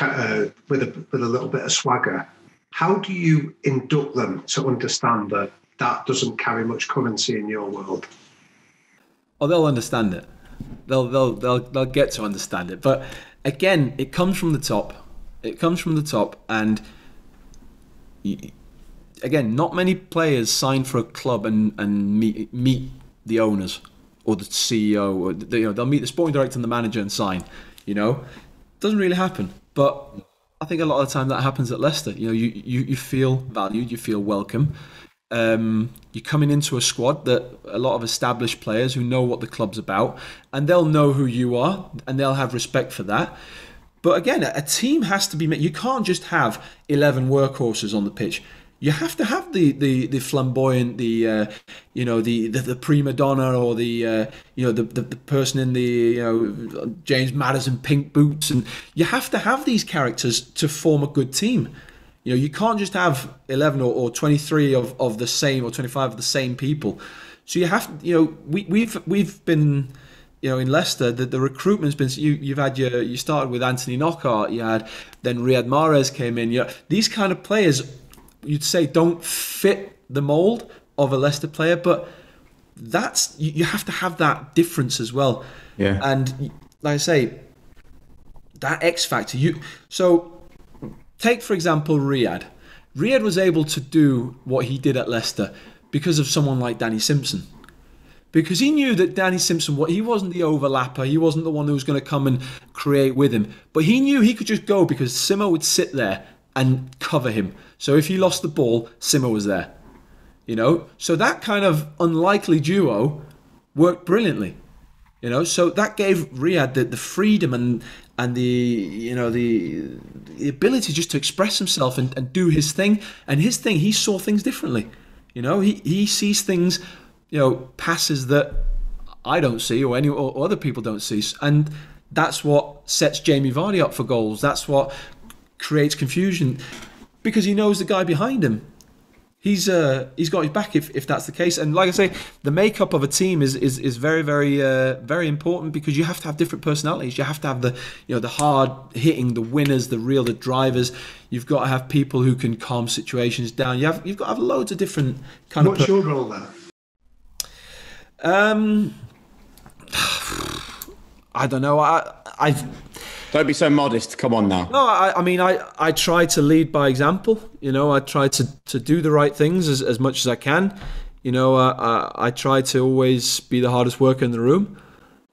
uh, with a with a little bit of swagger. How do you induct them to understand that that doesn't carry much currency in your world? Oh, they'll understand it. They'll they'll they'll they'll get to understand it. But again, it comes from the top. It comes from the top, and again, not many players sign for a club and and meet meet the owners or the CEO, or the, you know, they'll meet the sporting director and the manager and sign. You know, doesn't really happen. But I think a lot of the time that happens at Leicester. You know, you you, you feel valued, you feel welcome. Um, you're coming into a squad that a lot of established players who know what the club's about, and they'll know who you are, and they'll have respect for that. But again, a team has to be. You can't just have eleven workhorses on the pitch you have to have the the, the flamboyant, the uh, you know the, the, the prima donna or the uh, you know the, the, the person in the you know James Maddison pink boots, and you have to have these characters to form a good team. You know, you can't just have eleven or, or twenty three of, of the same or twenty five of the same people. So you have you know we we've we've been you know, in Leicester, the, the recruitment's been. You, you've had your. You started with Anthony Knockaert. You had then Riyad Mahrez came in. You know, these kind of players you'd say don't fit the mold of a Leicester player, but that's you, you have to have that difference as well. Yeah. And like I say, that X factor. You so take for example Riyad. Riyad was able to do what he did at Leicester because of someone like Danny Simpson. Because he knew that Danny Simpson, what he wasn't the overlapper, he wasn't the one who was going to come and create with him. But he knew he could just go because Simo would sit there and cover him. So if he lost the ball, Simo was there. You know, so that kind of unlikely duo worked brilliantly. You know, so that gave Riyad the, the freedom and and the you know the, the ability just to express himself and, and do his thing. And his thing, he saw things differently. You know, he, he sees things, you know, passes that I don't see or any or other people don't see. And that's what sets Jamie Vardy up for goals. That's what creates confusion because he knows the guy behind him. He's uh, he's got his back if, if that's the case. And like I say, the makeup of a team is is, is very very uh, very important because you have to have different personalities. You have to have the you know the hard hitting, the winners, the real, the drivers. You've got to have people who can calm situations down. You have you've got to have loads of different kind What's of. What's your role there? Um, I don't know. I I've don't be so modest. Come on now. No, I, I mean, I, I try to lead by example. You know, I try to, to do the right things as, as much as I can. You know, uh, I, I try to always be the hardest worker in the room.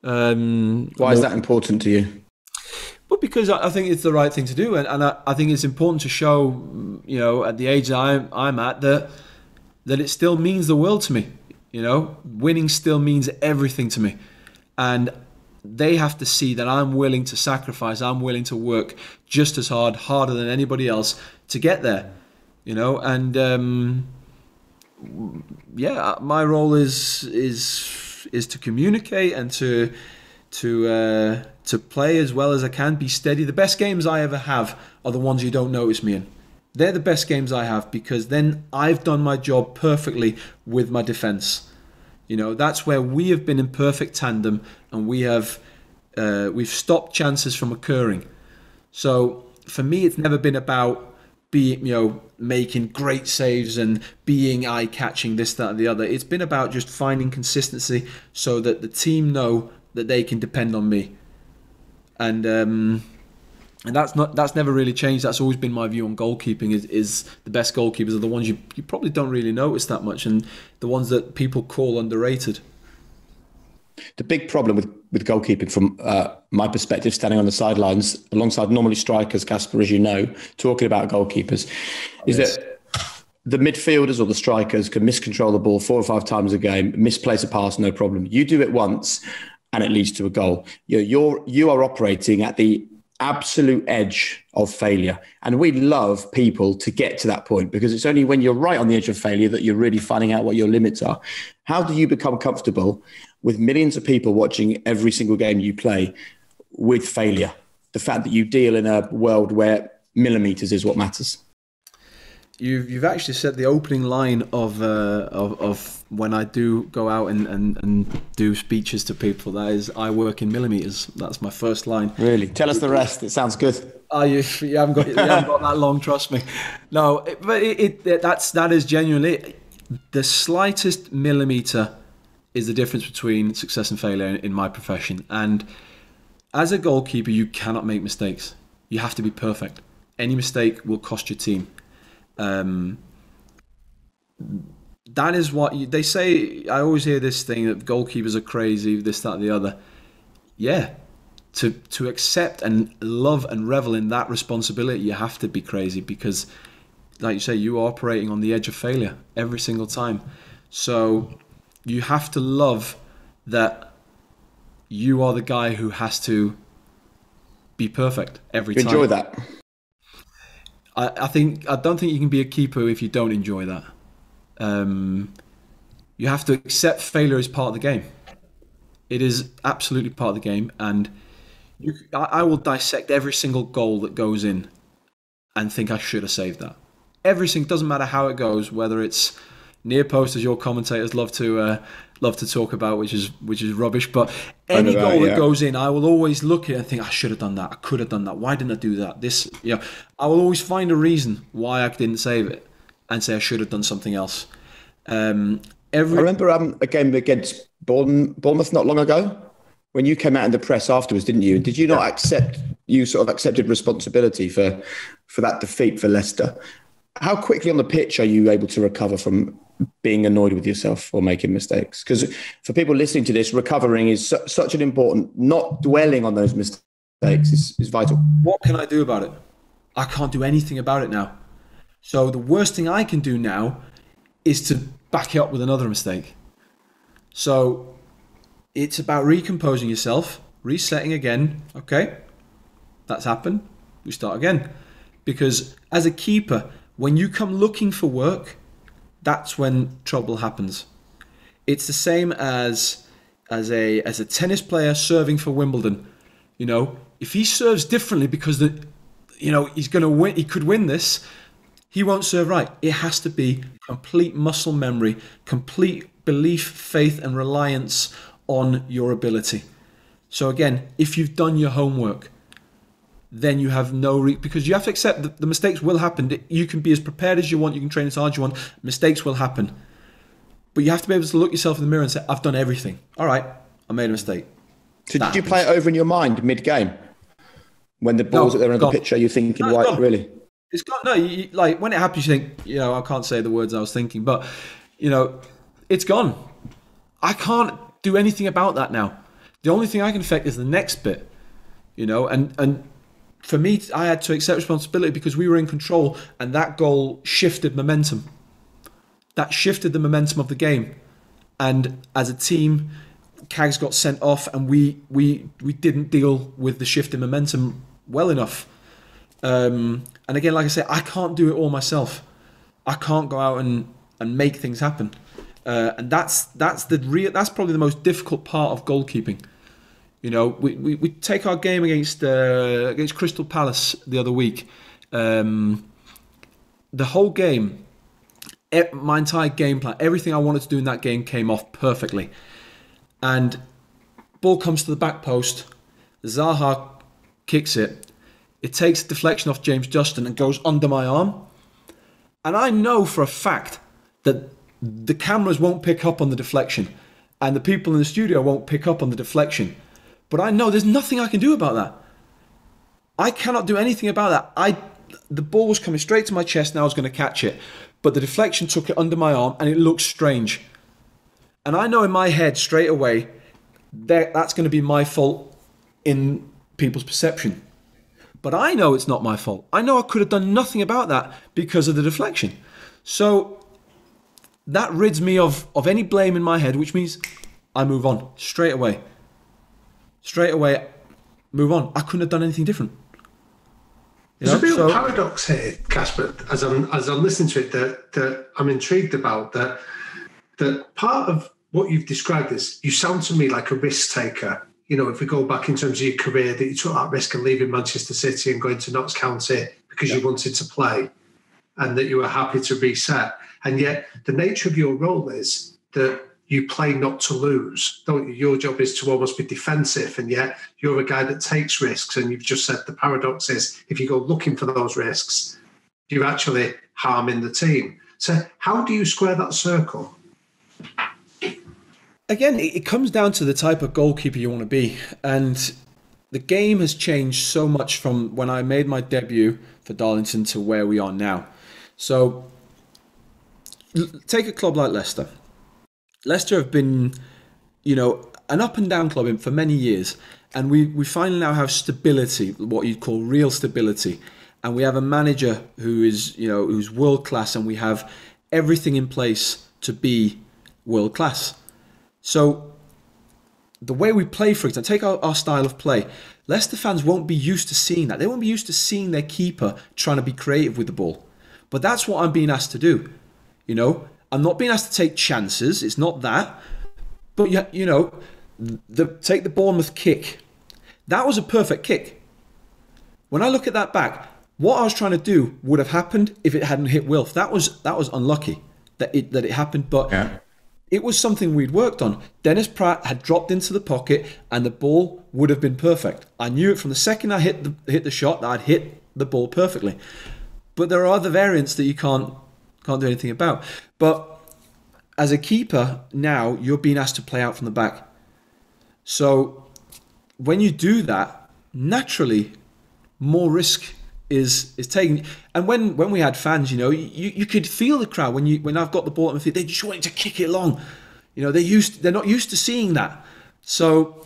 Um, Why is that important to you? Well, because I think it's the right thing to do, and, and I, I think it's important to show, you know, at the age I'm I'm at that that it still means the world to me. You know, winning still means everything to me, and they have to see that I'm willing to sacrifice, I'm willing to work just as hard, harder than anybody else to get there. You know, and um, yeah, my role is is is to communicate and to to uh, to play as well as I can, be steady. The best games I ever have are the ones you don't notice me in. they're the best games I have because then I've done my job perfectly with my defense. You know, that's where we have been in perfect tandem and we have uh, we've stopped chances from occurring. So for me, it's never been about being you know making great saves and being eye catching this that and the other. It's been about just finding consistency so that the team know that they can depend on me. And um, and that's not that's never really changed. That's always been my view on goalkeeping. Is, is the best goalkeepers are the ones you you probably don't really notice that much, and the ones that people call underrated. The big problem with, with goalkeeping, from uh, my perspective, standing on the sidelines alongside normally strikers, Kasper, as you know, talking about goalkeepers, is yes. that the midfielders or the strikers can miscontrol the ball four or five times a game, misplace a pass, no problem. You do it once, and it leads to a goal. You're, you're you are operating at the absolute edge of failure. And we love people to get to that point because it's only when you're right on the edge of failure that you're really finding out what your limits are. How do you become comfortable with millions of people watching every single game you play with failure? The fact that you deal in a world where millimeters is what matters. You've, you've actually said the opening line of, uh, of, of when I do go out and, and, and do speeches to people. That is, I work in millimeters. That's my first line. Really? Tell us the rest. It sounds good. Oh, you, you haven't got you haven't got that long. Trust me. No, it, but it, it, that's that is genuinely the slightest millimeter is the difference between success and failure in, in my profession. And as a goalkeeper, you cannot make mistakes. You have to be perfect. Any mistake will cost your team. Um, that is what you, they say. I always hear this thing that goalkeepers are crazy, this, that, the other. Yeah, to to accept and love and revel in that responsibility, you have to be crazy because, like you say, you are operating on the edge of failure every single time. So you have to love that you are the guy who has to be perfect every time. Enjoy that. I, I think I don't think you can be a keeper if you don't enjoy that. Um, you have to accept failure as part of the game. It is absolutely part of the game, and you, I, I will dissect every single goal that goes in, and think I should have saved that. Everything doesn't matter how it goes, whether it's near post, as your commentators love to uh, love to talk about, which is which is rubbish. But any that, goal yeah. that goes in, I will always look at it and think I should have done that. I could have done that. Why didn't I do that? This, you know, I will always find a reason why I didn't save it and say I should have done something else. Um, every... I remember um, a game against Bournemouth not long ago when you came out in the press afterwards, didn't you? Did you not accept? You sort of accepted responsibility for for that defeat for Leicester. How quickly on the pitch are you able to recover from being annoyed with yourself or making mistakes? Because for people listening to this, recovering is su- such an important. Not dwelling on those mistakes is, is vital. What can I do about it? I can't do anything about it now. So the worst thing I can do now is to back it up with another mistake. So it's about recomposing yourself, resetting again. Okay, that's happened. We start again. Because as a keeper, when you come looking for work, that's when trouble happens. It's the same as as a as a tennis player serving for Wimbledon. You know, if he serves differently because the you know he's going to win, he could win this. He won't serve right. It has to be complete muscle memory, complete belief, faith, and reliance on your ability. So again, if you've done your homework, then you have no re- because you have to accept that the mistakes will happen. You can be as prepared as you want, you can train as hard as you want. Mistakes will happen, but you have to be able to look yourself in the mirror and say, "I've done everything. All right, I made a mistake." So that did you play it over in your mind mid-game when the ball's no, at the end of the picture? You're thinking, no, right, really? It's got no. You, like when it happens, you think, you know, I can't say the words I was thinking, but you know, it's gone. I can't do anything about that now. The only thing I can affect is the next bit, you know, and and for me, I had to accept responsibility because we were in control, and that goal shifted momentum. That shifted the momentum of the game, and as a team, Cags got sent off, and we we we didn't deal with the shift in momentum well enough. Um, and again, like I say, I can't do it all myself. I can't go out and and make things happen. Uh, and that's that's the real that's probably the most difficult part of goalkeeping. You know, we, we, we take our game against uh, against Crystal Palace the other week. Um, the whole game, my entire game plan, everything I wanted to do in that game came off perfectly. And ball comes to the back post, Zaha kicks it, it takes deflection off James Justin and goes under my arm. And I know for a fact that the cameras won't pick up on the deflection and the people in the studio won't pick up on the deflection. But I know there's nothing I can do about that. I cannot do anything about that. I the ball was coming straight to my chest and I was going to catch it, but the deflection took it under my arm and it looked strange. And I know in my head straight away that that's going to be my fault in people's perception. But I know it's not my fault. I know I could have done nothing about that because of the deflection. So that rids me of, of any blame in my head, which means I move on straight away. Straight away, move on. I couldn't have done anything different. You There's know? a real so, paradox here, Kasper, as I'm as I'm listening to it that that I'm intrigued about that that part of what you've described is you sound to me like a risk taker. You know, if we go back in terms of your career, that you took that risk of leaving Manchester City and going to Notts County because yeah. you wanted to play and that you were happy to reset. And yet the nature of your role is that you play not to lose, don't you? Your job is to almost be defensive, and yet you're a guy that takes risks. And you've just said the paradox is if you go looking for those risks, you're actually harming the team. So, how do you square that circle? Again, it comes down to the type of goalkeeper you want to be. And the game has changed so much from when I made my debut for Darlington to where we are now. So, take a club like Leicester. Leicester have been, you know, an up and down club for many years, and we, we finally now have stability, what you'd call real stability, and we have a manager who is, you know, who's world class, and we have everything in place to be world class. So the way we play, for example, take our, our style of play. Leicester fans won't be used to seeing that. They won't be used to seeing their keeper trying to be creative with the ball. But that's what I'm being asked to do. You know, I'm not being asked to take chances. It's not that. But you, you know, the take the Bournemouth kick. That was a perfect kick. When I look at that back, what I was trying to do would have happened if it hadn't hit Wilf. That was that was unlucky that it that it happened, but yeah. it was something we'd worked on. Dennis Praet had dropped into the pocket, and the ball would have been perfect. I knew it from the second I hit the hit the shot that I'd hit the ball perfectly. But there are other variants that you can't can't do anything about. But as a keeper, now you're being asked to play out from the back. So when you do that, naturally, more risk is is taken. And when when we had fans, you know, you, you could feel the crowd when you when I've got the ball at my feet, they just wanted to kick it long. You know, they used they're not used to seeing that. So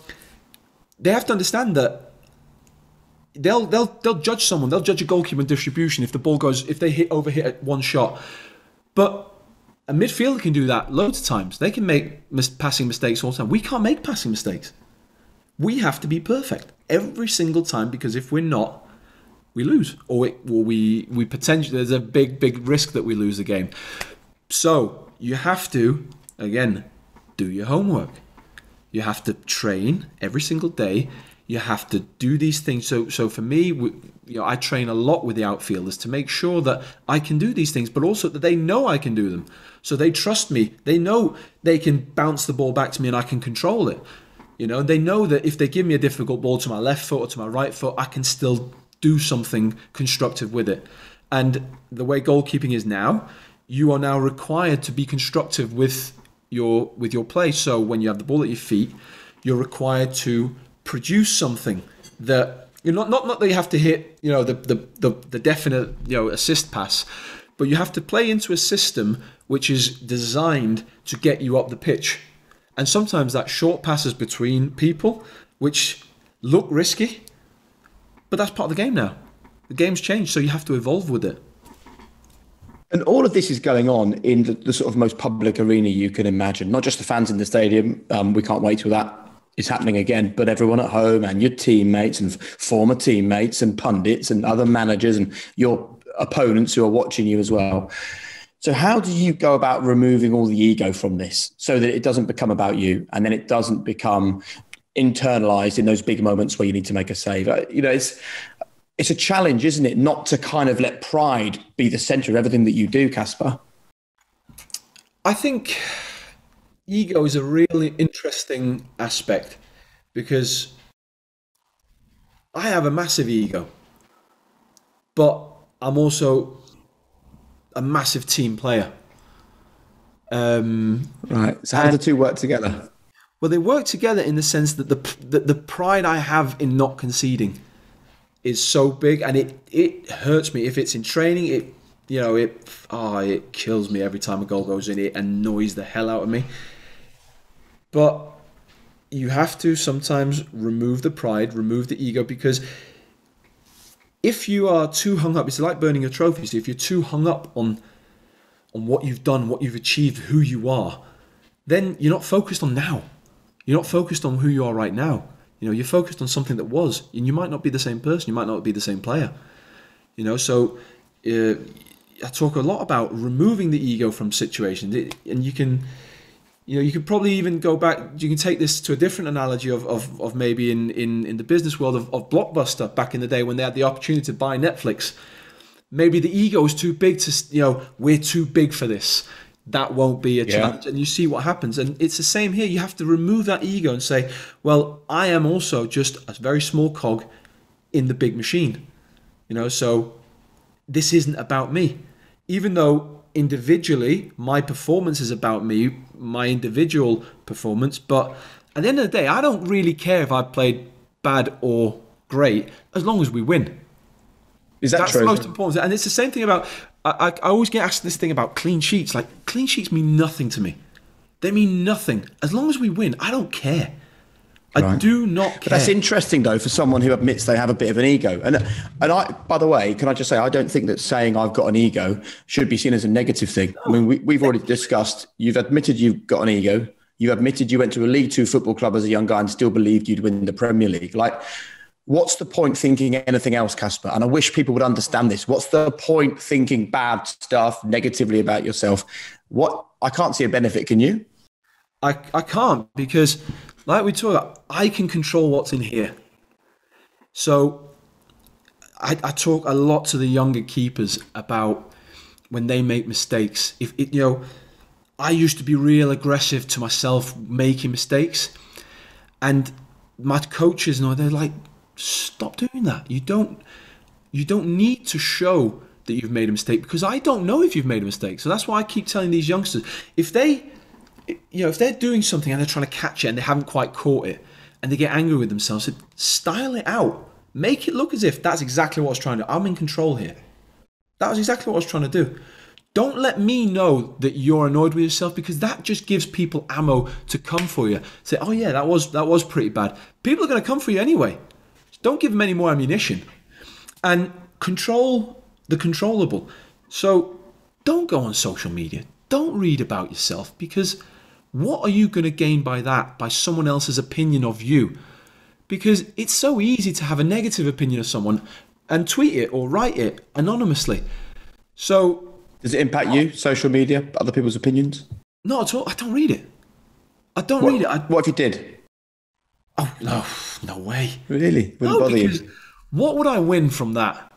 they have to understand that they'll they'll they'll judge someone. They'll judge a goalkeeper distribution if the ball goes if they hit over hit at one shot. But a midfielder can do that loads of times. They can make mis- passing mistakes all the time. We can't make passing mistakes. We have to be perfect every single time because if we're not, we lose, or or we, we potentially there's a big big risk that we lose the game. So you have to again do your homework. You have to train every single day you have to do these things. So, so for me, you know, I train a lot with the outfielders to make sure that I can do these things, but also that they know I can do them. So they trust me. They know they can bounce the ball back to me and I can control it. You know, they know that if they give me a difficult ball to my left foot or to my right foot, I can still do something constructive with it. And the way goalkeeping is now, you are now required to be constructive with your with your play. So when you have the ball at your feet, you're required to produce something that you know, not not not that you have to hit you know the, the the the definite you know assist pass, but you have to play into a system which is designed to get you up the pitch, and sometimes that short passes between people, which look risky, but that's part of the game now. The game's changed, so you have to evolve with it. And all of this is going on in the, the, sort of most public arena you can imagine, not just the fans in the stadium. Um, we can't wait till that is happening again, but everyone at home and your teammates and former teammates and pundits and other managers and your opponents who are watching you as well. So, how do you go about removing all the ego from this so that it doesn't become about you and then it doesn't become internalized in those big moments where you need to make a save? Uh, you know, it's it's a challenge, isn't it, not to kind of let pride be the center of everything that you do, Kasper? I think ego is a really interesting aspect because I have a massive ego, but I'm also a massive team player. Um, right. So how do the two work together? Well, they work together in the sense that the that the pride I have in not conceding is so big, and it it hurts me if it's in training. It you know it oh, it kills me every time a goal goes in. It annoys the hell out of me. But you have to sometimes remove the pride, remove the ego, because if you are too hung up, it's like burning a trophy. So if you're too hung up on on what you've done, what you've achieved, who you are, then you're not focused on now. You're not focused on who you are right now. You know, you're focused on something that was, and you might not be the same person. You might not be the same player. You know, so uh, I talk a lot about removing the ego from situations, and you can you know, you could probably even go back. You can take this to a different analogy of, of, of maybe in, in, in the business world of, of Blockbuster back in the day when they had the opportunity to buy Netflix. Maybe the ego is too big to, you know, we're too big for this. That won't be a yeah. challenge. And you see what happens. And it's the same here. You have to remove that ego and say, well, I am also just a very small cog in the big machine. You know, so this isn't about me. Even though individually my performance is about me my individual performance. But at the end of the day, I don't really care if I played bad or great as long as we win. Is that That's true? the most important. And it's the same thing about. I, I, I always get asked this thing about clean sheets. Like clean sheets mean nothing to me. They mean nothing. As long as we win, I don't care. Right. I do not care. That's interesting, though, for someone who admits they have a bit of an ego. And and I, by the way, can I just say I don't think that saying I've got an ego should be seen as a negative thing. I mean, we, we've already discussed. You've admitted you've got an ego. You admitted you went to a League Two football club as a young guy and still believed you'd win the Premier League. Like, what's the point thinking anything else, Kasper? And I wish people would understand this. What's the point thinking bad stuff negatively about yourself? What I can't see a benefit. Can you? I, I can't because like we talk about, I can control what's in here. So I, I talk a lot to the younger keepers about when they make mistakes. If it, you know, I used to be real aggressive to myself making mistakes, and my coaches know they're like, stop doing that. You don't, you don't need to show that you've made a mistake because I don't know if you've made a mistake. So that's why I keep telling these youngsters if they you know, if they're doing something and they're trying to catch it and they haven't quite caught it and they get angry with themselves, style it out. Make it look as if that's exactly what I was trying to do. I'm in control here. That was exactly what I was trying to do. Don't let me know that you're annoyed with yourself because that just gives people ammo to come for you. Say, oh yeah, that was that was pretty bad. People are going to come for you anyway. Don't give them any more ammunition. And control the controllable. So don't go on social media. Don't read about yourself because what are you going to gain by that, by someone else's opinion of you? Because it's so easy to have a negative opinion of someone and tweet it or write it anonymously. So. Does it impact you, social media, other people's opinions? Not at all. I don't read it. I don't what, read it. I, what if you did? Oh, no, no way. Really? Wouldn't no, because you? what would I win from that?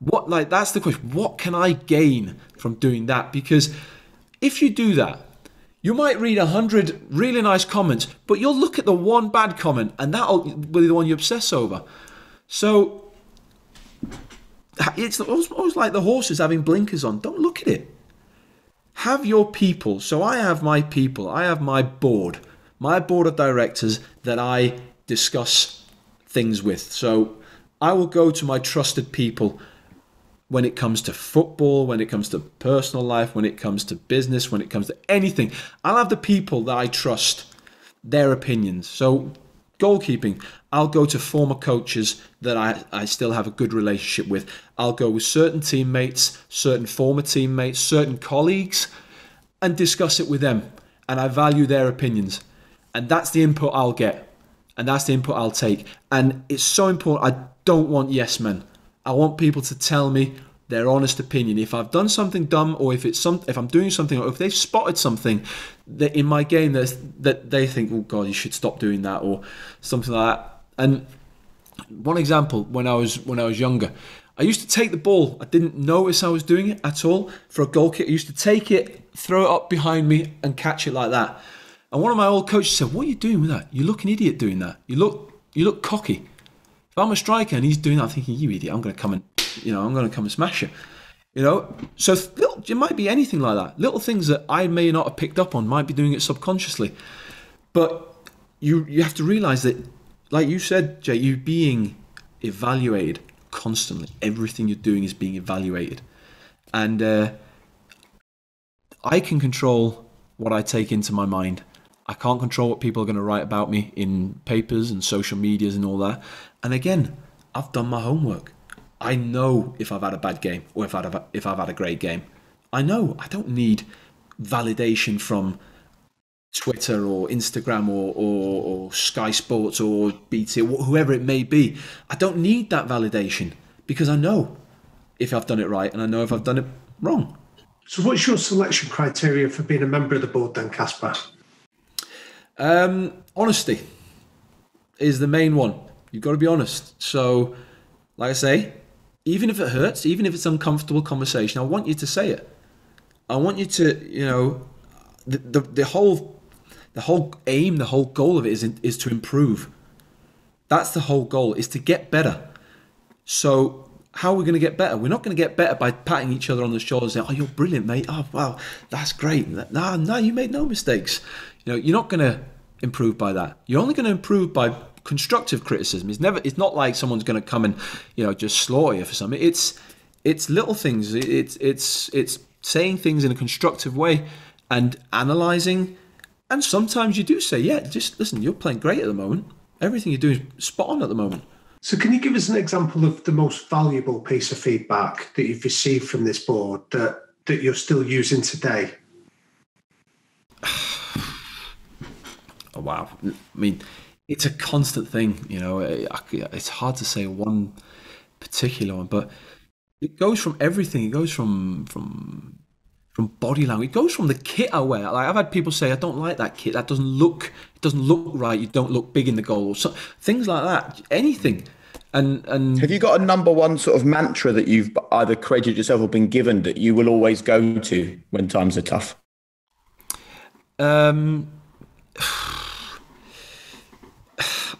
What, like, that's the question. What can I gain from doing that? Because if you do that, you might read a hundred really nice comments, but you'll look at the one bad comment, and that'll be the one you obsess over. So it's almost like the horses having blinkers on. Don't look at it. Have your people. So I have my people. I have my board, my board of directors that I discuss things with. So I will go to my trusted people when it comes to football, when it comes to personal life, when it comes to business, when it comes to anything. I'll have the people that I trust, their opinions. So, goalkeeping, I'll go to former coaches that I, I still have a good relationship with. I'll go with certain teammates, certain former teammates, certain colleagues, and discuss it with them. And I value their opinions. And that's the input I'll get. And that's the input I'll take. And it's so important. I don't want yes men. I want people to tell me their honest opinion. If I've done something dumb, or if it's some, if I'm doing something, or if they've spotted something that in my game that that they think, oh god, you should stop doing that, or something like that. And one example when I was when I was younger, I used to take the ball. I didn't notice I was doing it at all for a goal kick. I used to take it, throw it up behind me, and catch it like that. And one of my old coaches said, "What are you doing with that? You look an idiot doing that. You look you look cocky." I'm a striker and he's doing that, thinking, "You idiot! I'm going to come and you know I'm going to come and smash you." You know, so it might be anything like that. Little things that I may not have picked up on, might be doing it subconsciously. But you you have to realize that, like you said, Jay, you being evaluated constantly. Everything you're doing is being evaluated, and uh, I can control what I take into my mind. I can't control what people are going to write about me in papers and social medias and all that. And again, I've done my homework. I know if I've had a bad game or if I've if I've had a great game. I know I don't need validation from Twitter or Instagram or, or, or Sky Sports or BT or whoever it may be. I don't need that validation because I know if I've done it right and I know if I've done it wrong. So, what's your selection criteria for being a member of the board then, Kasper? Um, honesty is the main one. You've got to be honest. So, like I say, even if it hurts, even if it's uncomfortable conversation, I want you to say it. I want you to, you know, the, the, the whole the whole aim, the whole goal of it is is to improve. That's the whole goal is to get better. So how are we going to get better? We're not going to get better by patting each other on the shoulders and saying, "Oh, you're brilliant, mate. Oh, wow, that's great." Nah, nah, you made no mistakes. You know, you're not going to improve by that. You're only going to improve by constructive criticism. It's never. It's not like someone's going to come and you know just slaughter you for something. It's it's little things. It's it's it's saying things in a constructive way and analyzing and sometimes you do say, yeah, just listen, you're playing great at the moment. Everything you're doing is spot on at the moment. So, can you give us an example of the most valuable piece of feedback that you've received from this board that, that you're still using today? oh, wow. I mean, it's a constant thing, you know. It's hard to say one particular one, but it goes from everything. It goes from from from body language. It goes from the kit I wear. Like I've had people say, "I don't like that kit. That doesn't look. It doesn't look right. You don't look big in the goal." So, things like that. Anything. And and have you got a number one sort of mantra that you've either created yourself or been given that you will always go to when times are tough? Um.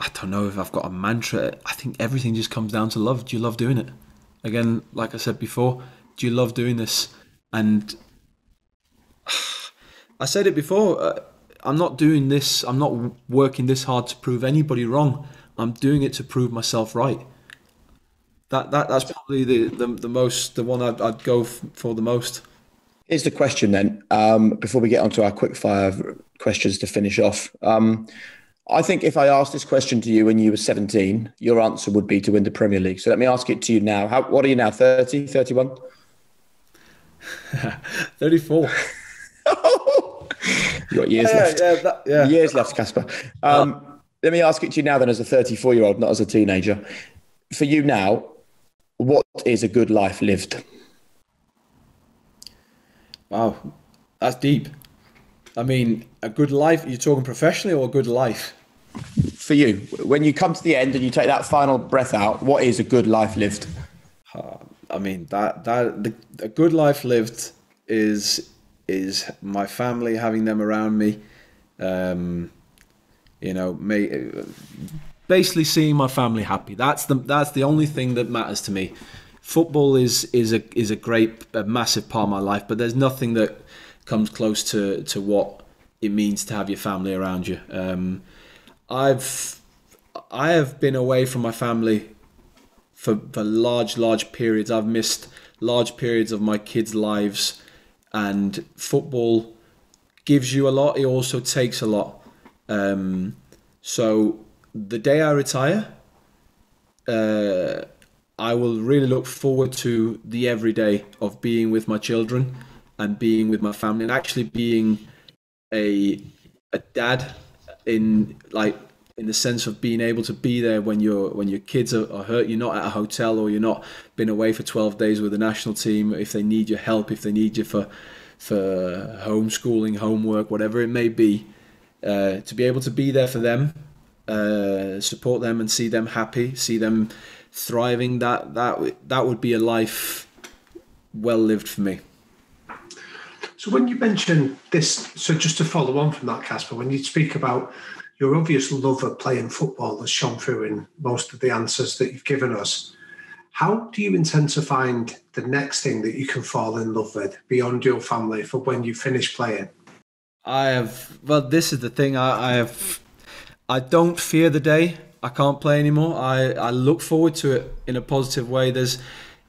I don't know if I've got a mantra. I think everything just comes down to love. Do you love doing it? Again, like I said before, do you love doing this? And I said it before. Uh, I'm not doing this. I'm not working this hard to prove anybody wrong. I'm doing it to prove myself right. That that that's probably the the, the most the one I'd, I'd go for the most. Here's the question then. Um, before we get onto our quick fire questions to finish off, um, I think if I asked this question to you when you were 17, your answer would be to win the Premier League. So let me ask it to you now. How, what are you now? 30, 31? 34. you got years yeah, left. Yeah, that, yeah. Years left, Kasper. Um, uh, let me ask it to you now, then, as a 34 year old, not as a teenager. For you now, what is a good life lived? Wow, that's deep. I mean, a good life, you're talking professionally or a good life? For you, when you come to the end and you take that final breath out, what is a good life lived? Uh, I mean, that, that the, a good life lived is is my family, having them around me. Um, you know, may, basically seeing my family happy. That's the that's the only thing that matters to me. Football is is a is a great, a massive part of my life, but there's nothing that comes close to to what it means to have your family around you. Um, I've I have been away from my family for for large large periods. I've missed large periods of my kids' lives and football gives you a lot. It also takes a lot. Um, so the day I retire, uh, I will really look forward to the everyday of being with my children and being with my family and actually being a a dad in like in the sense of being able to be there when your when your kids are, are, hurt. You're not at a hotel or you're not been away for 12 days with the national team. If they need your help, if they need you for for homeschooling, homework, whatever it may be, uh, to be able to be there for them uh, support them and see them happy, see them thriving. That that that would be a life well lived for me. So when you mention this, so just to follow on from that, Kasper, when you speak about your obvious love of playing football has shone through in most of the answers that you've given us. How do you intend to find the next thing that you can fall in love with beyond your family for when you finish playing? I have well, this is the thing. I, I have I don't fear the day I can't play anymore. I, I look forward to it in a positive way. There's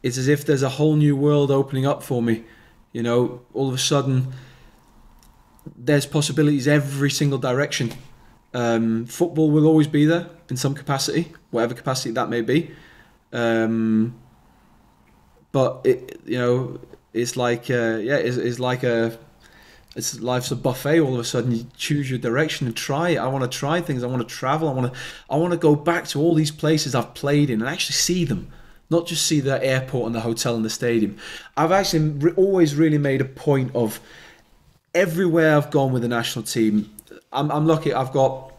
it's as if there's a whole new world opening up for me. You know, all of a sudden there's possibilities every single direction. Um, football will always be there in some capacity, whatever capacity that may be. Um, but it, you know, it's like uh, yeah, it's, it's like a it's life's a buffet. All of a sudden, you choose your direction and try it. I want to try things. I want to travel. I want to I want to go back to all these places I've played in and actually see them, not just see the airport and the hotel and the stadium. I've actually re- always really made a point of everywhere I've gone with the national team. I'm, I'm lucky. I've got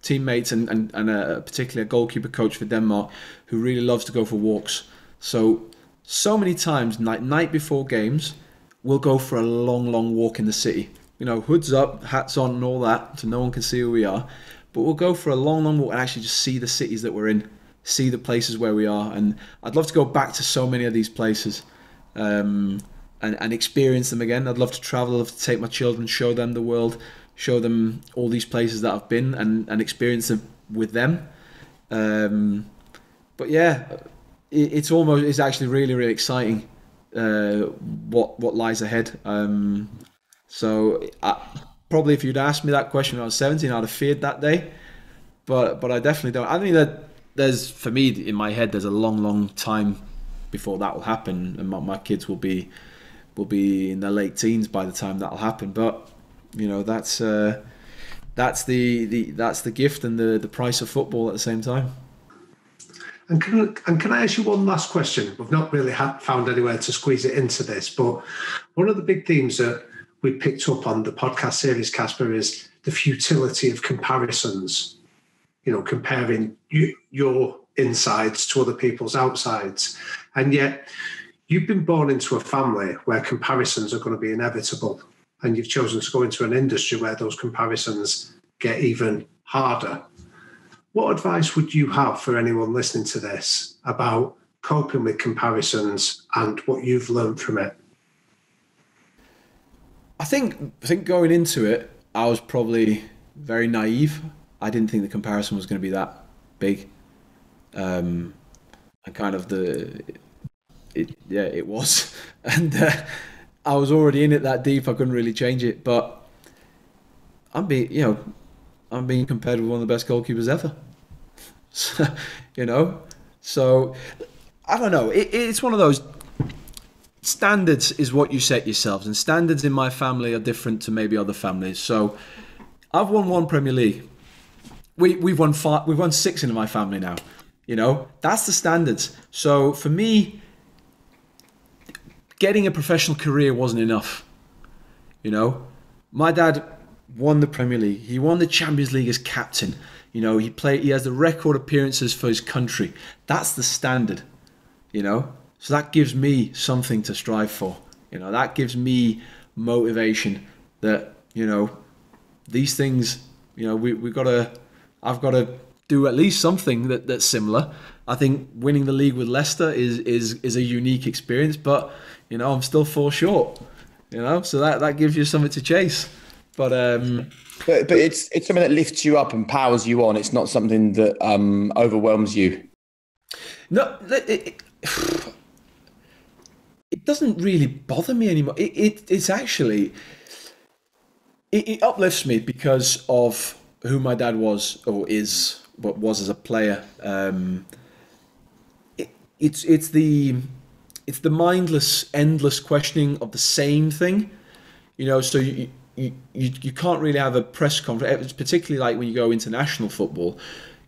teammates and, and, and a particularly a goalkeeper coach for Denmark who really loves to go for walks. So so many times night night before games, we'll go for a long long walk in the city. You know, hoods up, hats on, and all that, so no one can see who we are. But we'll go for a long long walk and actually just see the cities that we're in, see the places where we are. And I'd love to go back to so many of these places. Um, and, and experience them again. I'd love to travel, I'd love to take my children, show them the world, show them all these places that I've been and, and experience them with them. Um, but yeah, it, it's almost it's actually really really exciting uh, what what lies ahead. Um, so I, probably if you'd asked me that question when I was 17, I'd have feared that day. But but I definitely don't. I think that there's for me in my head there's a long long time before that will happen, and my, my kids will be will be in their late teens by the time that'll happen. But you know that's uh, that's the, the that's the gift and the the price of football at the same time. And can, and can I ask you one last question? We've not really had, found anywhere to squeeze it into this, but one of the big themes that we picked up on the podcast series, Kasper, is the futility of comparisons. You know, comparing you, your insides to other people's outsides, and yet you've been born into a family where comparisons are going to be inevitable, and you've chosen to go into an industry where those comparisons get even harder. What advice would you have for anyone listening to this about coping with comparisons and what you've learned from it? I think I think going into it, I was probably very naive. I didn't think the comparison was going to be that big, um, and kind of the it yeah it was, and uh, I was already in it that deep. I couldn't really change it, but I'm being you know I'm being compared with one of the best goalkeepers ever. you know, so I don't know. It, it's one of those standards is what you set yourselves, and standards in my family are different to maybe other families. So I've won one Premier League. We we've won five. We've won six in my family now. You know, that's the standards. So for me, getting a professional career wasn't enough. You know, my dad won the Premier League. He won the Champions League as captain. You know, he play he has the record appearances for his country. That's the standard. You know, so that gives me something to strive for. You know, that gives me motivation that you know these things. You know, we we got to. I've got to do at least something that, that's similar. I think winning the league with Leicester is is is a unique experience, but you know I'm still four short. You know, so that that gives you something to chase. But um, but, but it's it's something that lifts you up and powers you on. It's not something that um, overwhelms you. No, it, it, it, doesn't really bother me anymore. It, it it's actually it, it uplifts me because of who my dad was or is, what was as a player. Um, it, it's it's the it's the mindless, endless questioning of the same thing. You know, so you you, you, you can't really have a press conference, particularly like when you go international football.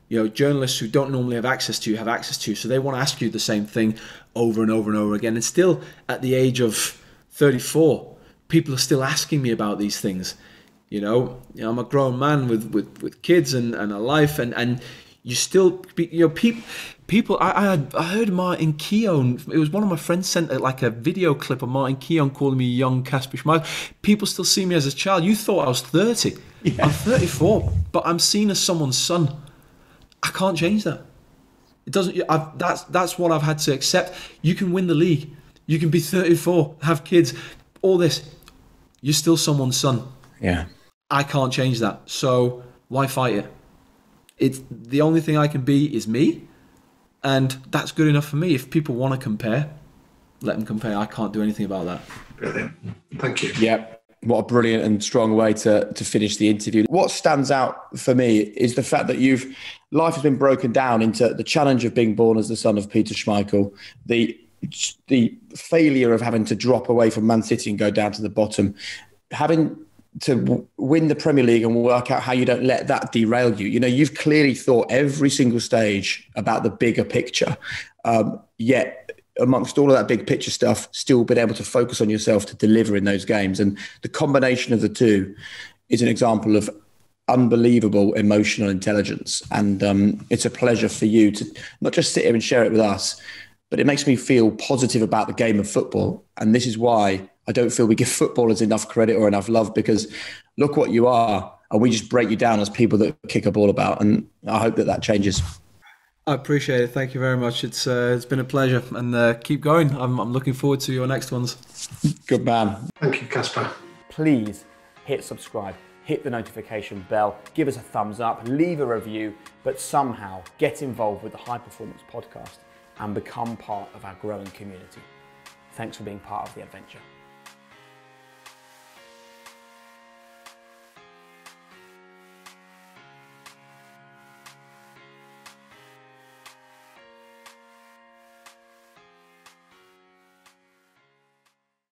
You know, journalists who don't normally have access to you have access to so they want to ask you the same thing over and over and over again. And still, at the age of 34, people are still asking me about these things. You know, you know I'm a grown man with, with, with kids and, and a life, and, and you still, you know, people. People, I, I had I heard Martin Keown. It was one of my friends sent a, like a video clip of Martin Keown calling me young Kasper Schmeichel. People still see me as a child. You thought I was thirty. Yeah. I'm 34, but I'm seen as someone's son. I can't change that. It doesn't. I've, that's that's what I've had to accept. You can win the league. You can be 34, have kids, all this. You're still someone's son. Yeah. I can't change that. So why fight it? It's the only thing I can be is me, and that's good enough for me. If people want to compare, let them compare. I can't do anything about that. Brilliant. Thank you. Yep. What a brilliant and strong way to, to finish the interview. What stands out for me is the fact that you've life has been broken down into the challenge of being born as the son of Peter Schmeichel, the the failure of having to drop away from Man City and go down to the bottom, having to win the Premier League and work out how you don't let that derail you. You know, you've clearly thought every single stage about the bigger picture, um, yet amongst all of that big picture stuff, still been able to focus on yourself to deliver in those games. And the combination of the two is an example of unbelievable emotional intelligence. And um, it's a pleasure for you to not just sit here and share it with us, but it makes me feel positive about the game of football. And this is why I don't feel we give footballers enough credit or enough love because look what you are. And we just break you down as people that kick a ball about. And I hope that that changes. I appreciate it. Thank you very much. It's uh, it's been a pleasure, and uh, keep going. I'm, I'm looking forward to your next ones. Good man. Thank you, Kasper. Please hit subscribe, hit the notification bell, give us a thumbs up, leave a review, but somehow get involved with the High Performance Podcast and become part of our growing community. Thanks for being part of the adventure.